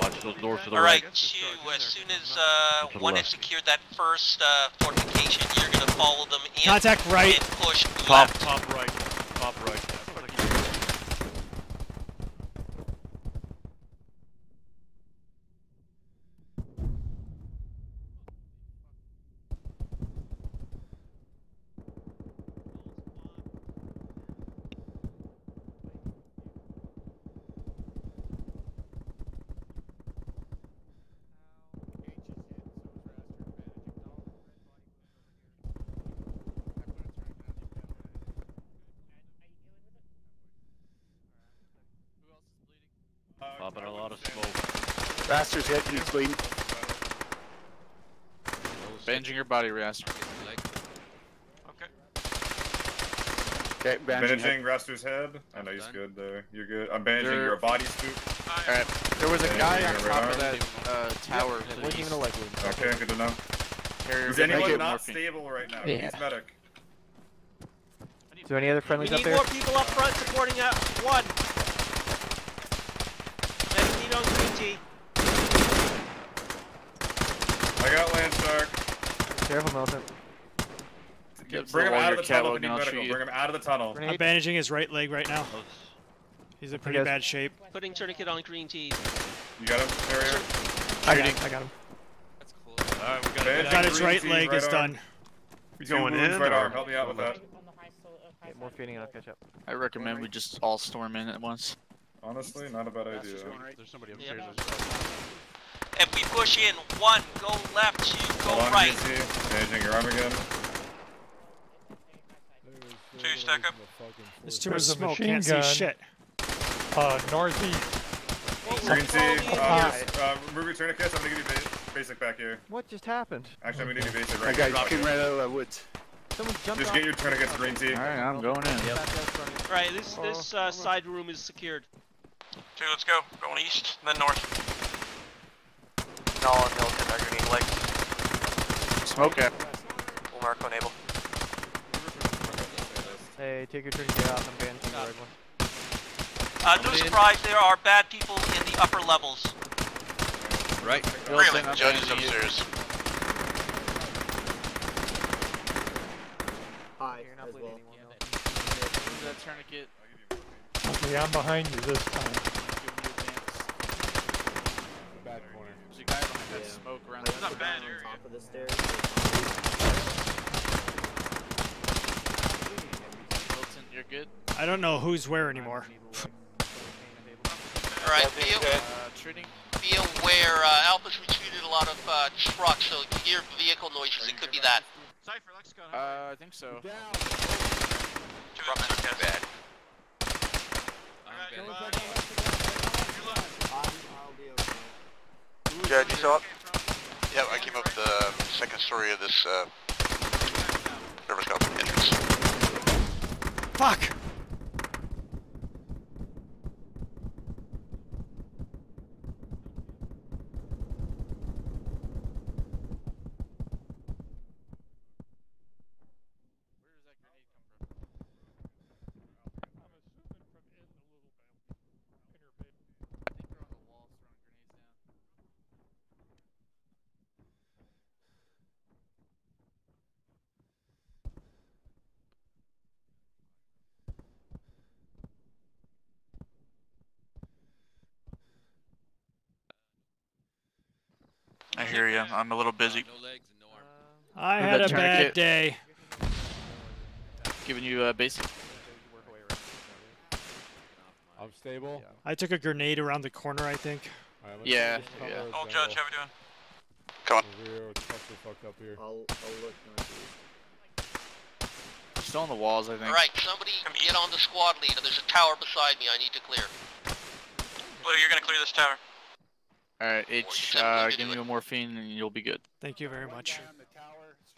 Watch those doors to the Alright, right. two, as soon as uh, To the one has secured that first uh, fortification, you're gonna follow them in Contact right. and push Top, left. top right, top right. Yeah, can you explain? Bandaging your body, Rast. Okay. Okay, bandaging. Bandaging head. I know he's good there. You're good. I'm bandaging there... your body scoop. Alright. There was a guy on top of that uh, tower. Yep. Wasn't even a leg wound. Okay, good to know. Is anyone not stable right now? Yeah. He's medic. Do any other friendlies up there? We need more people up front supporting that one. Magneto 3G. Careful, Milton. Get Bring him out of the tunnel if you need I'll medical. shoot you. Bring him out of the tunnel. I'm bandaging his right leg right now. He's in pretty bad shape. Putting tourniquet on Green Tea. You got him, Carrier? I got him. I got him. Alright, we got Bandaging Got his green right tea, leg is arm. done. You Two going in, right arm. Help me out with that. Get more feeding and I'll catch up. I recommend we just all storm in at once. Honestly, not a bad idea. There's somebody Yep. upstairs. If we push in, one, go left, two, go Hold on, right. Green tea. Bandaging your arm again. Two, stack up. There's too much There's a smoke. machine Can't gun. see shit. Uh, northeast. Green tea. Uh, Hi. here's, uh, remove your tourniquets. I'm gonna give you ba basic back here. What just happened? Actually, I'm gonna give you basic I right got you came right out of the woods. Someone jumped Just off. get your tourniquets, Green tea. Alright, I'm going in. Alright, this this uh, side room is secured. Two, let's go. Going east, then north. No, Milton, are grenade legs. Smoke it. Full Marco enable. Hey, take your turn to get out. I'm bandaging the right one. Uh, no surprise, there are bad people in the upper levels. Right. Really? I'm Judge is upstairs. Hi, You're not bleeding well. anymore, that tourniquet. Okay, I'm behind you this time. Giving you advance. Bad corner. There's a guy behind that Yeah. smoke around Like, that go corner. down top of the stairs. Milton, you're good. I don't know who's where anymore. <laughs> Alright, be, Uh, be aware, uh, Alpha's retreated a lot of uh, trucks, so if you hear vehicle noises, it could be that. Cypher, Lexicon. Uh, I think so. Two, that's bad. Judge, you saw it? Yep, I came up the second story of this, uh, service entrance. Fuck! I hear you. I'm a little busy. I had a bad day. Giving you uh, basic. I'm stable. I took a grenade around the corner, I think. Alright, let's Yeah, yeah. our Old. Judge, how we doing? Come on. Over here, what's up here? I'll, I'll look northeast. Still on the walls, I think. Alright, somebody get on the squad leader. There's a tower beside me I need to clear. Blue, you're gonna clear this tower. Alright, H, uh, give me a morphine and you'll be good. Thank you very much.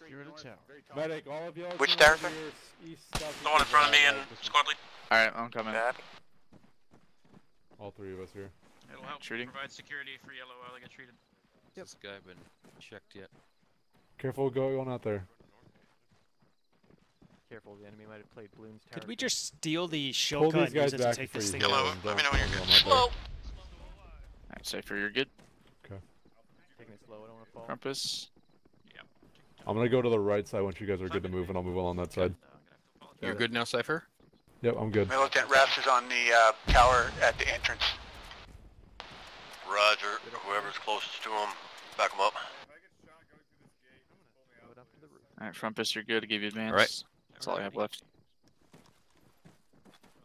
You're in the tower. Medic, all of y'all. Which come tower, sir? here, The one in front of me and like, squad lead. Alright, I'm coming. All three of us here. It'll help Shooting. provide security for yellow while they get treated. Has this guy been checked yet? Careful going out there. Careful, the enemy might have played Bloom's tower. Could we just steal the shield Pull these and guys use it to back take this thing heal out? them. let me know when you're them good. out there. Slow. Alright, Cypher, you're good. Taking it slow, I don't want to fall. Rumpus. I'm gonna go to the right side once you guys are good to move, and I'll move along that side. You're good now, Cypher? Yep, I'm good. My Lieutenant Raps is on the uh, tower at the entrance. Roger. Whoever's closest to him, back him up. Alright, Frumpus, you're good. I gave you advance. Alright. That's all I have left.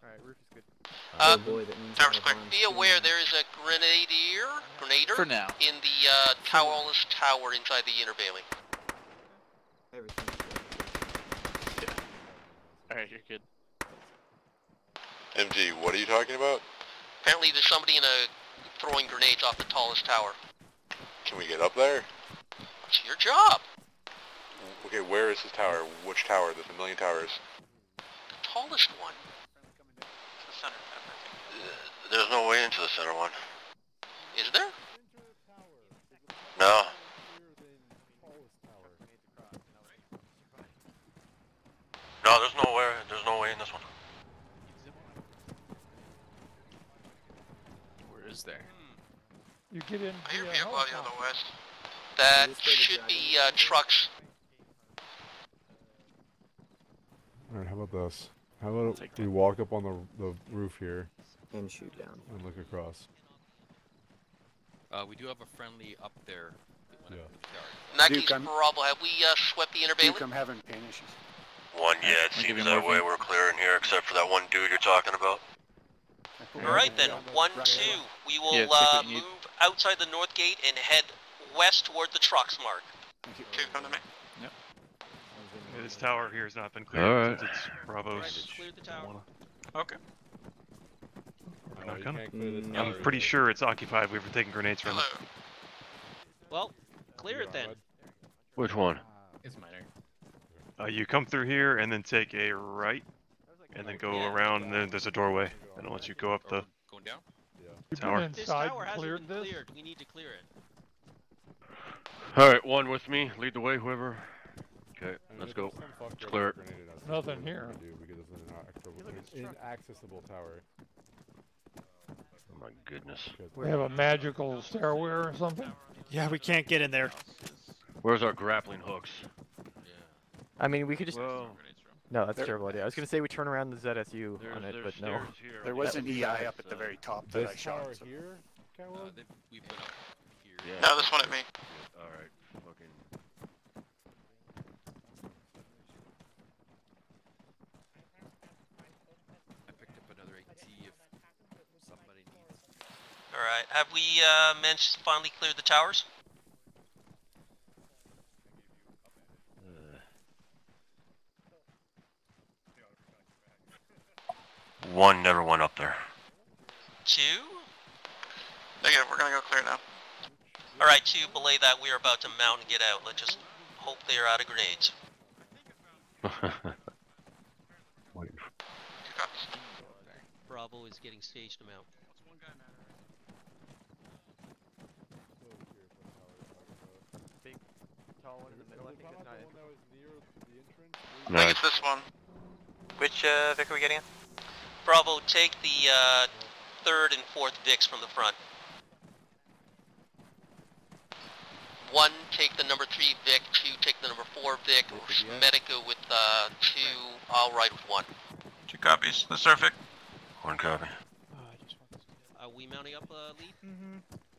Alright, roof is good. Uh, boy, that means tower's I clear. have Be aware there is a grenadier, grenader, For now. in the uh, towerless tower inside the inner bailey. Everything's Alright, you're good. MG, what are you talking about? Apparently there's somebody in a throwing grenades off the tallest tower. Can we get up there? It's your job. Okay, where is this tower? Which tower? There's a million towers. The tallest one. It's the center. There's no way into the center one. Is there? No. No, there's no way. There's no way in this one. Where is there? You get in I hear via vehicle out helicopter. the west. That This way to should be uh, trucks. Alright, how about this? How about we walk up on the the roof here And shoot down. and look across? Uh, we do have a friendly up there. that went up Yeah. to the tower. In that Duke, case, Bravo, have we uh, swept the inner bailey? Duke, I'm having pain issues. One, yeah, it I'll seems that way. We're clear in here, except for that one dude you're talking about. Alright then, one, two. We will Yeah, uh, what you need. move outside the north gate and head west toward the trucks, Mark. Two, come to me. Yeah, this tower here has not been cleared Alright. since it's Bravo's. Clear the tower. Okay. They're Alright, not you coming. can't clear this I'm pretty sure it's occupied. We were taking grenades from it. Well, clear it then. Which one? It's minor. Uh, you come through here and then take a right, and then go around. And then there's a doorway, and it'll let you go up the Going down? You've tower. been inside and cleared this? We need to clear it. Alright, one with me. Lead the way, whoever. Okay, let's go. Let's clear it. Nothing that's what we're here. because it's an inaccessible, inaccessible tower. Oh my goodness. We have a magical stairway or something? Yeah, we can't get in there. Where's our grappling hooks? I mean, we could just. Well, No, that's a terrible idea. I was gonna say we turn around the ZSU there's, on it, there's but no. here. There was the an EI up at the very top that I This shot. tower so- here, Uh, they, we've been up here. Yeah. No, this one at me. Alright, fucking. I picked up another AT if somebody needs. Alright, have we uh, managed to finally clear the towers? One never went up there. Two? Negative, we're gonna go clear now. Alright, two, belay that. We are about to mount and get out. Let's just hope they are out of grenades. Wait. <laughs> Two. Bravo is getting staged to mount. Big, tall one in the middle. I think that's not it. I think it's this one. Which uh, Vic are we getting in? Bravo, take the uh, third and fourth Vicks from the front. One, take the number three Vic. Two, take the number four Vic. Medica with uh, two. I'll ride with one. Two copies. The Surfic. One copy. Are we mounting up, uh, lead? Mm-hmm.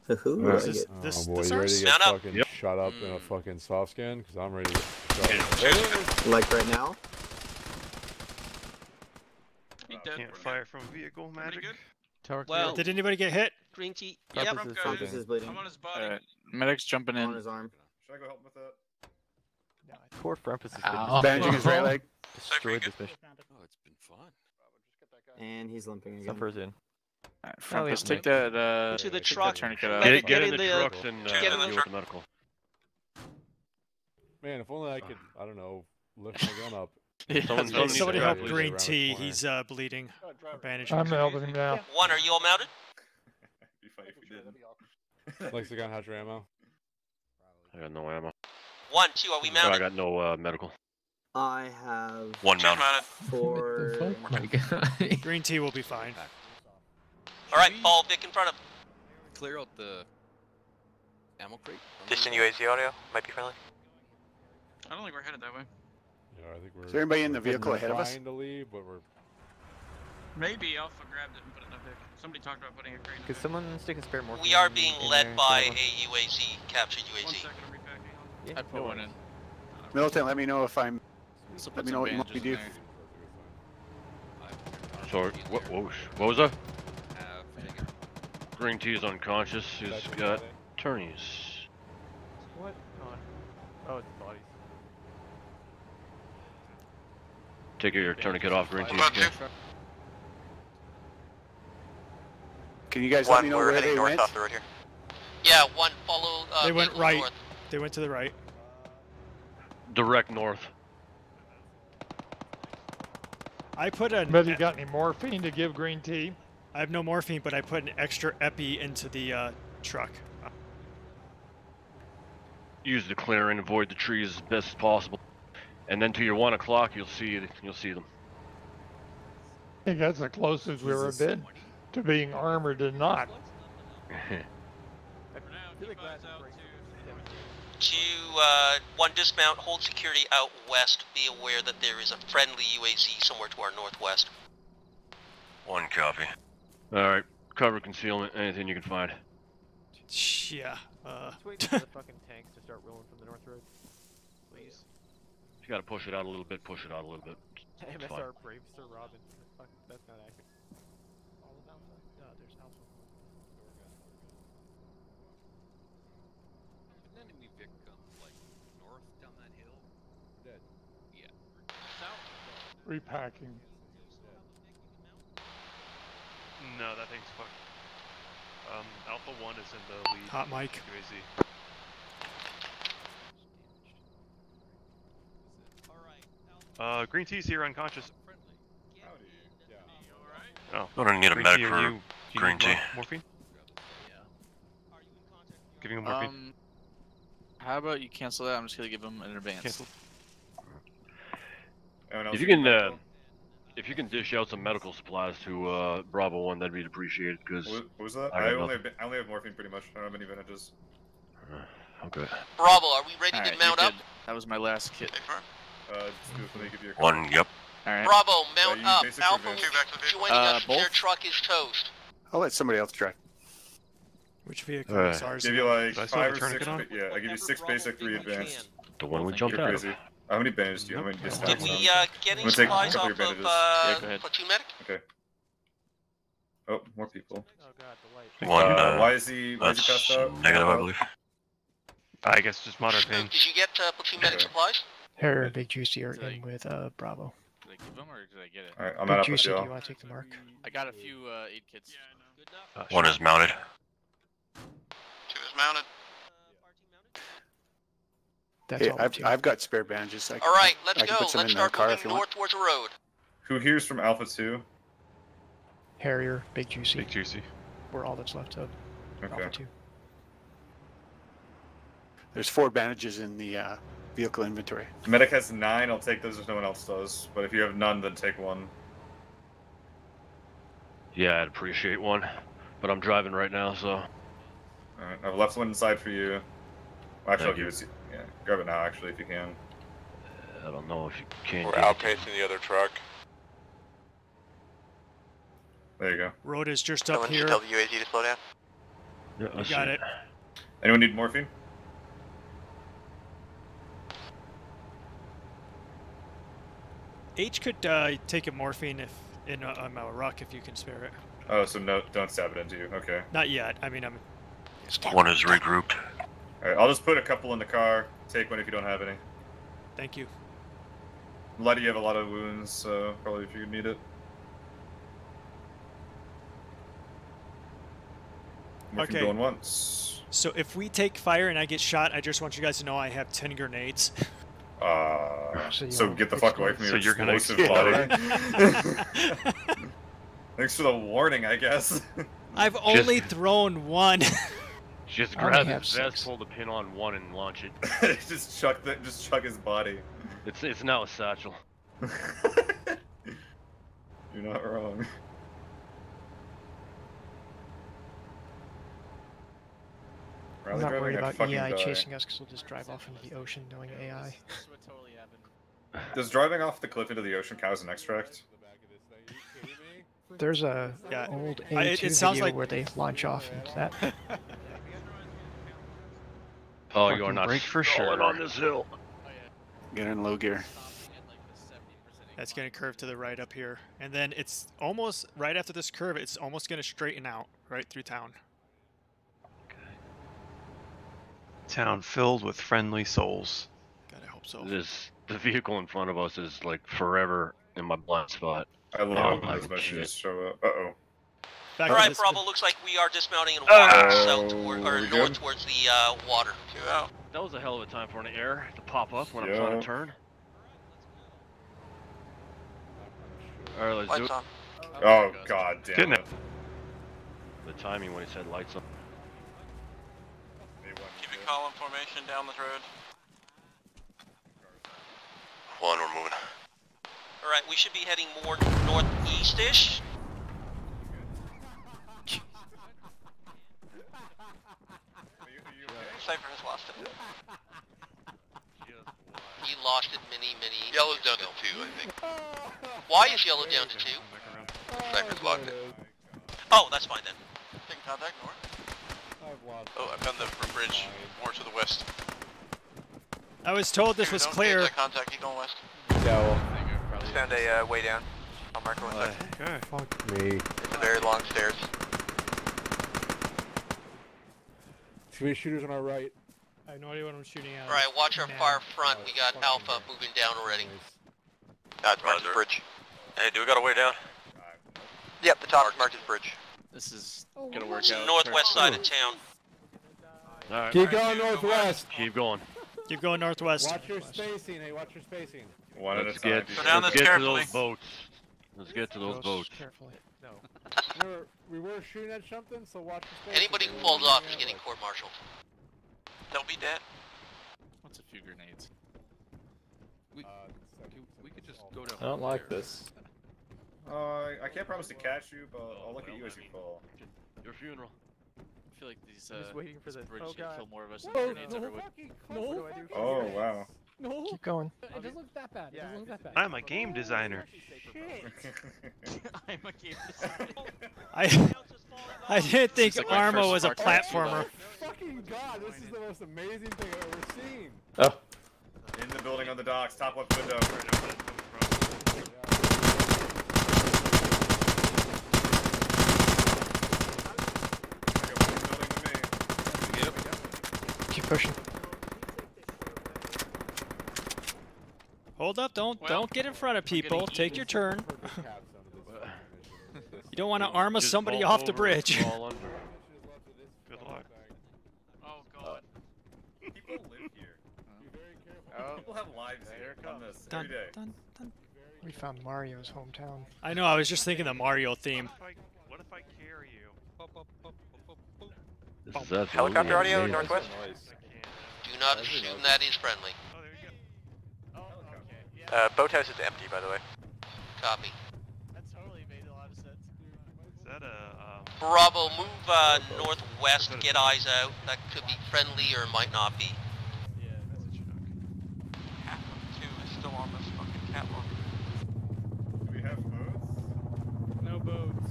Who? Is this, um, this, oh boy, this you ready to get fucking shut up in a hmm. fucking soft scan? Because I'm ready to shut up. Like right now? Uh, can't fire from vehicle magic. Well, did anybody get hit? Green tea. Yep. Yep. Focus is bleeding. Focus is bleeding. I'm on his body. Alright, medic's jumping in. On his arm. Should I go help him with that? Poor Frumpus has Ow. Bandaging his right leg. destroyed this mission. Oh, it's been fun. And he's limping again. Suffer's in. Alright, Oh, Front, let's take that, uh, To the truck. tourniquet out. Get, get in in the, the, uh, and uh, get in the deal with the medical. Man, if only I could, I don't know, lift my gun up. <laughs> Yeah, Someone, Hey, somebody help Green Lisa around the Tea. He's uh, bleeding. Or. I'm helping him now. One, are you all mounted? Be funny if we didn't. Lexicon, how's your ammo? I got no ammo. One, two, are we mounted? I got no uh, medical. I have One mounted. <laughs> four. Oh my god. Green Tea will be fine. All right, follow Vic in front of. Clear out the ammo crate. Distant UAZ audio might be friendly. I don't think we're headed that way. Yeah, I think we're. Is there anybody in the vehicle ahead of us? Trying to leave, but we're. Maybe Alpha grabbed it and put it in a Vic. Somebody talked about putting a crate in Could someone stick a spare morphine? We are being in led there by a UAZ, captured One UAZ. second, I'm repacking. Yeah, I put no one in. Militant, let me know if I'm. So Let me know what you want me bandages to do. Sorry, what, what, was, what was that? Have Green Tea is unconscious. He's got turnies. What? on? Oh, it's bodies. Take your tourniquet off, Green Tea. Okay? Can you guys let me know we're where heading they north went? off the road here. Yeah, one, follow. Uh, They went right. north. They went to the right. Direct north. I put an. Bet you got any morphine to give Green Tea? I have no morphine, but I put an extra epi into the uh, truck. Use the clearing, avoid the trees as best as possible, and then to your one o'clock, you'll see. You'll see them. I think that's the closest we've ever been to being armored and not. I feel like last <laughs> break. To uh, one dismount, hold security out west. Be aware that there is a friendly UAZ somewhere to our northwest. One copy. All right, cover concealment, anything you can find. Yeah. Uh, Just waiting for the fucking tanks to start rolling from the north road. Please. You gotta push it out a little bit. Push it out a little bit. It's fine. MSR Bravester Robin. Fuck, that's not accurate. All of Alpha? No, there's Alpha. An enemy Vic come like north down that hill. Dead. Yeah. Repacking. No, that thing's fucked. Um, Alpha 1 is in the lead. Hot mic. UAZ. Uh, Green Tea's here unconscious. Oh. I'm gonna need a Green medic for you, you green need tea. Morphine? Giving him morphine. Um, how about you cancel that? I'm just gonna give him in advance. Cancel. If you can, uh, if you can dish out some medical supplies to uh, Bravo One, that'd be appreciated. Because What, what was that? I I, only have, I only have morphine pretty much. I don't have any bandages. okay. Bravo, are we ready Alright, to mount up? good. That was my last kit. Uh, just do it when they give you a One, yep. Alright. Bravo, Uh, mount you up. basic Alpha revenge. joining Uh, us. Their both? truck is toast. I'll let somebody else drive. Which vehicle Uh, is ours? Give you like Do I still have five or six. on? Yeah, I give you six basic, three advanced. The one we jumped You're out of. Crazy. How many bandages do you? How many Did we uh, get any I'm gonna take a supplies off of of uh, Yeah, go ahead. platoon medic? Okay. Oh, more people. Oh god, the light. One, uh, uh, why is he? Why is he passed out? negative, I believe. I guess just moderate pain. did you get uh, platoon medic Okay. supplies? Her Big Juicy are Did I- in with uh, Bravo. Did I give him or did I get it? Alright, I'm Big out up with Juicy, do y'all. want to take the mark? I got a few uh, aid kits. Good. Uh, One is mounted. Two is mounted. That's Hey, all I've. I've got spare bandages. I can, All right, let's can go. Let's start car moving if you want. north towards the road. Who hears from Alpha Two? Harrier, Big Juicy. Big juicy. We're all that's left of Okay. Alpha 2. There's four bandages in the uh, vehicle inventory. Medic has nine. I'll take those if no one else does. But if you have none, then take one. Yeah, I'd appreciate one, but I'm driving right now, so Alright, I've left one inside for you. Well, actually, I'll Thank give it to you. Yeah, grab it now, actually, if you can. I don't know if you can. We're take outpacing the other truck. There you go. Road is just up Someone should here. tell the UAZ to slow down. Yeah, You got it. Anyone need morphine? H could uh, take a morphine if in a, um, a ruck if you can spare it. Oh, so no, don't stab it into you. Okay. Not yet. I mean, I'm. One is regrouped. Alright, I'll just put a couple in the car. Take one if you don't have any. Thank you. Letty, you have a lot of wounds, so probably if you need it. Morphine Okay. going once. So if we take fire and I get shot, I just want you guys to know I have ten grenades. Uh, So so, get the fuck away from me. So you're gonna- explosive body. <laughs> Thanks for the warning, I guess. <laughs> I've only thrown one. <laughs> Just grab his vest, six. pull the pin on one, and launch it. <laughs> just chuck the, just chuck his body. It's it's now a satchel. <laughs> You're not wrong. I'm not driving, worried about AI die. chasing us because we'll just drive off into the ocean knowing AI. <laughs> Does driving off the cliff into the ocean count as an extract? There's a Yeah. old I- A2 it- it sounds video like- where they launch off into that. Oh, you are Fucking not break for stalling sure. on this hill. Get in low gear. That's gonna curve to the right up here, and then it's almost right after this curve. It's almost gonna straighten out right through town. Okay. Town filled with friendly souls. God, I hope so. This the vehicle in front of us is like forever in my blind spot. I love Oh when my those show up. Uh oh. Back All to right, this- Bravo. Looks like we are dismounting and Oh, walking south toward, or north good? towards the uh, water. Two out. That was a hell of a time for an air to pop up when I'm trying to turn. All right, let's do it. on. Oh god damn Getting it. it. The timing when he said lights on. Keep it column formation down this road. One, we're moving. All right, we should be heading more northeast-ish. Cypher has lost it. <laughs> He lost it many, many. Yellow's years down to two, I think. <laughs> Why is yellow down to two? Cypher's locked it. Oh, that's fine then. Taking contact north. Oh, I found the bridge more to the west. I was told this was clear. engage contact, keep going west. Yeah, well, Just found a uh, way down. I'll mark one uh. Okay. fuck me. It's a very long stairs. Too many shooters on our right. I have no idea what I'm shooting at. All right, watch our far front. We got Alpha moving down already. That's marked as bridge. Hey, do we got a way down? Yep, the top is marked as bridge. This is Oh, gonna work out. northwest side of town. All right. Keep going northwest. Keep going. Keep going northwest. Watch your spacing, hey, watch your spacing. One at a Let's time. get, dude. Go down let's this get to those boats. Let's get to those boats. Carefully. No. We're, were shooting at something, so watch your spacing. Anybody who falls off is getting court-martialed. Don't be dead. What's a few grenades? We, we- we could just go down. I don't like there. this. <laughs> Uh, I- I can't promise to catch you, but I'll look at you as you fall. Your funeral. I feel like these I'm uh, waiting for this the- bridge oh, is gonna God. kill more of us than No, grenades no, ever would. No. What do Oh wow. No. Keep going. It doesn't look that bad. It Yeah, doesn't look that bad. I'm a game designer. <laughs> I'm a game designer. <laughs> I I didn't think This like Arma was a Far Cry two platformer. Oh fucking god, this is the most amazing thing I've ever seen. Oh. In the building on the docks, top left window. Keep pushing. Hold up! Don't Well, don't get in front of people. Take your turn. <laughs> You don't want to arm Just somebody fall off the bridge. <laughs> Good luck. Oh god. People live here. Oh. People have lives here on this Dun, every day. dun, dun. We found Mario's hometown. I know. I was just thinking the Mario theme. What if I, what if I carry you? This is absolutely Helicopter audio, amazing. northwest. Do not assume that is friendly. Uh, boathouse is empty, by the way. Copy. That totally made a lot of sense. Is that a, um... Bravo, move uh, northwest. Get eyes out. That could be friendly or might not be. Yeah. Half of two is still on this fucking catwalk. Do we have boats? No boats.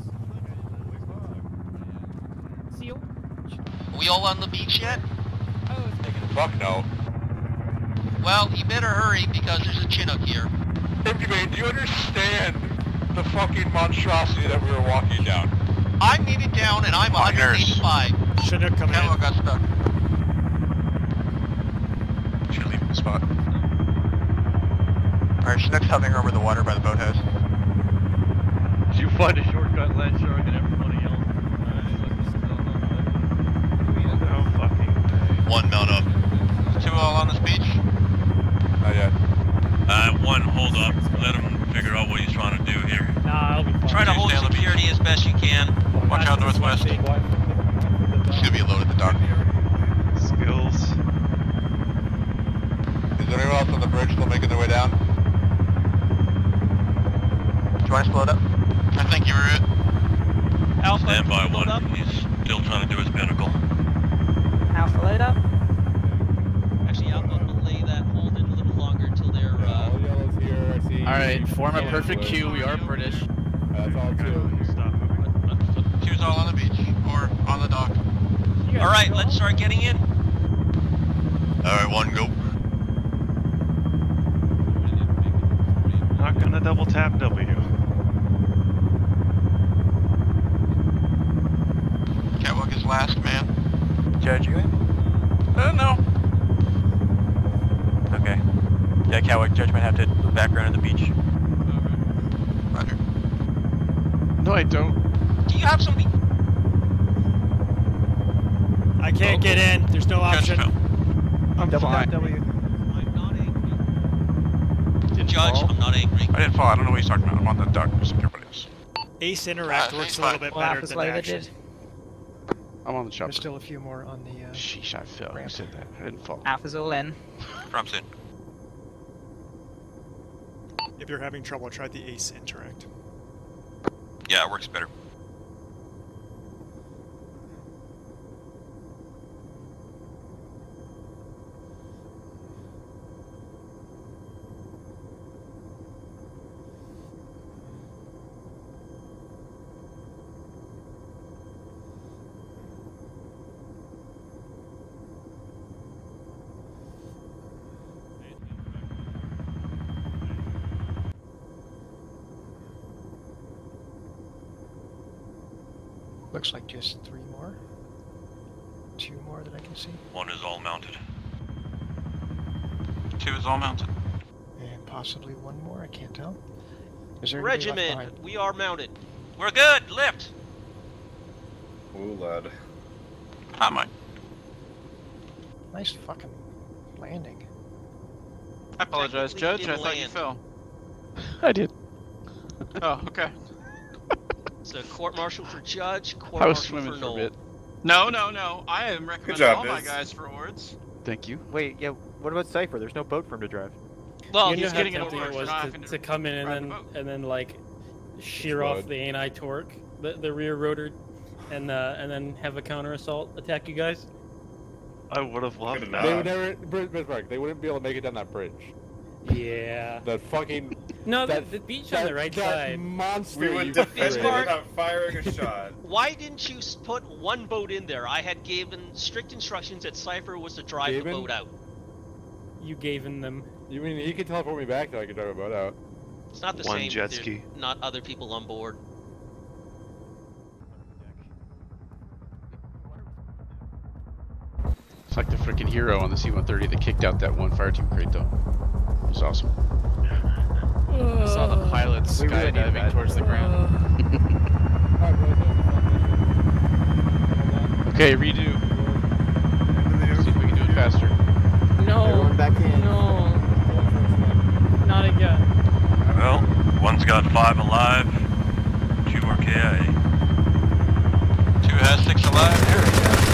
Seal. We all on the beach yet? Fuck no. Well, you better hurry because there's a Chinook here. Infantryman, do you understand the fucking monstrosity that we were walking down? I'm needed down and I'm 185. Chinook coming Camo got stuck. Should leave the spot. Alright, Chinook's hovering over the water by the boathouse. Did you find a shortcut, Land Shark, and everybody else? No fucking One mount up. Two all on this beach? Not yet. Uh, one, hold up. Let him figure out what he's trying to do here. Nah, I'll be fine. Try to hold security as best you can. Watch out northwest. It's gonna be a load at the dock. skills. Is there anyone else on the bridge still making their way down? Do you want us to load up? I think you were it. Alpha, Stand by one. He's still trying to do his pinnacle. Alpha load up. Actually, Alpha will lay that hold in a little longer until they're. Uh, All yellows here. I see. Alright, form a perfect queue. We are British. That's all two. Stop. Two's all on the beach or on the dock. All right, let's start getting in. Alright, one, go. Not gonna double tap W. Catwalk is last, man. Judge, you in? Uh, no. Okay. Yeah, Catwick, Judge might have to background at the beach. Roger. No, I don't. Do you have somebody? I can't get in. There's no option. I'm Double fine. W. I'm not angry. Didn't Judge, fall. I'm not angry. I didn't fall, I don't know what he's talking about. I'm on the duck. just like everybody else. ACE Interact Uh, works a little bit Well, better than loaded action. did. I'm on the chopper. There's still a few more on the. Uh, Sheesh, I fell. Who ramp. said that? I didn't fall. Alpha's all in. Trump's in. If you're having trouble, try the ACE Interact. Yeah, it works better. Looks like just three more. Two more that I can see. One is all mounted. Two is all mounted. And possibly one more, I can't tell. Is there anybody Regiment, we are mounted. We're good. Lift. Ooh, lad. Hi, Mike. Nice fucking landing. I apologize, Judge. I didn't thought you fell. I did. Oh, okay. So court martial for judge, court I was martial swimming for for a Noel. bit. No, no, no. I am recommending job, all my guys for awards. Thank you. Wait, yeah. What about Cipher? There's no boat for him to drive. Well, you he's know how getting an award it was to, to come in and ride the then and then like shear off the ANI torque, the, the rear rotor, and uh, and then have a counter assault attack you guys. I would have loved that. They would never, Br- Bismarck, they wouldn't be able to make it down that bridge. Yeah. That fucking. No, the, that, the beach on the right that side. monster. We would you defend it created. without firing a shot. <laughs> Why didn't you put one boat in there? I had given strict instructions that Cipher was to drive Given? the boat out. You gave in them. You mean he could teleport me back so I could drive a boat out? It's not the One same. if jet ski. Not other people on board. It's like the freaking hero on the C-130 that kicked out that one fire team crate, though. It was awesome. I saw the pilots We skydiving that. towards the ground. <laughs> okay, redo. See if we can do it faster. No. Everyone back in. No. Not again. Well, one's got five alive, two are KIA. Two has six alive. There we go.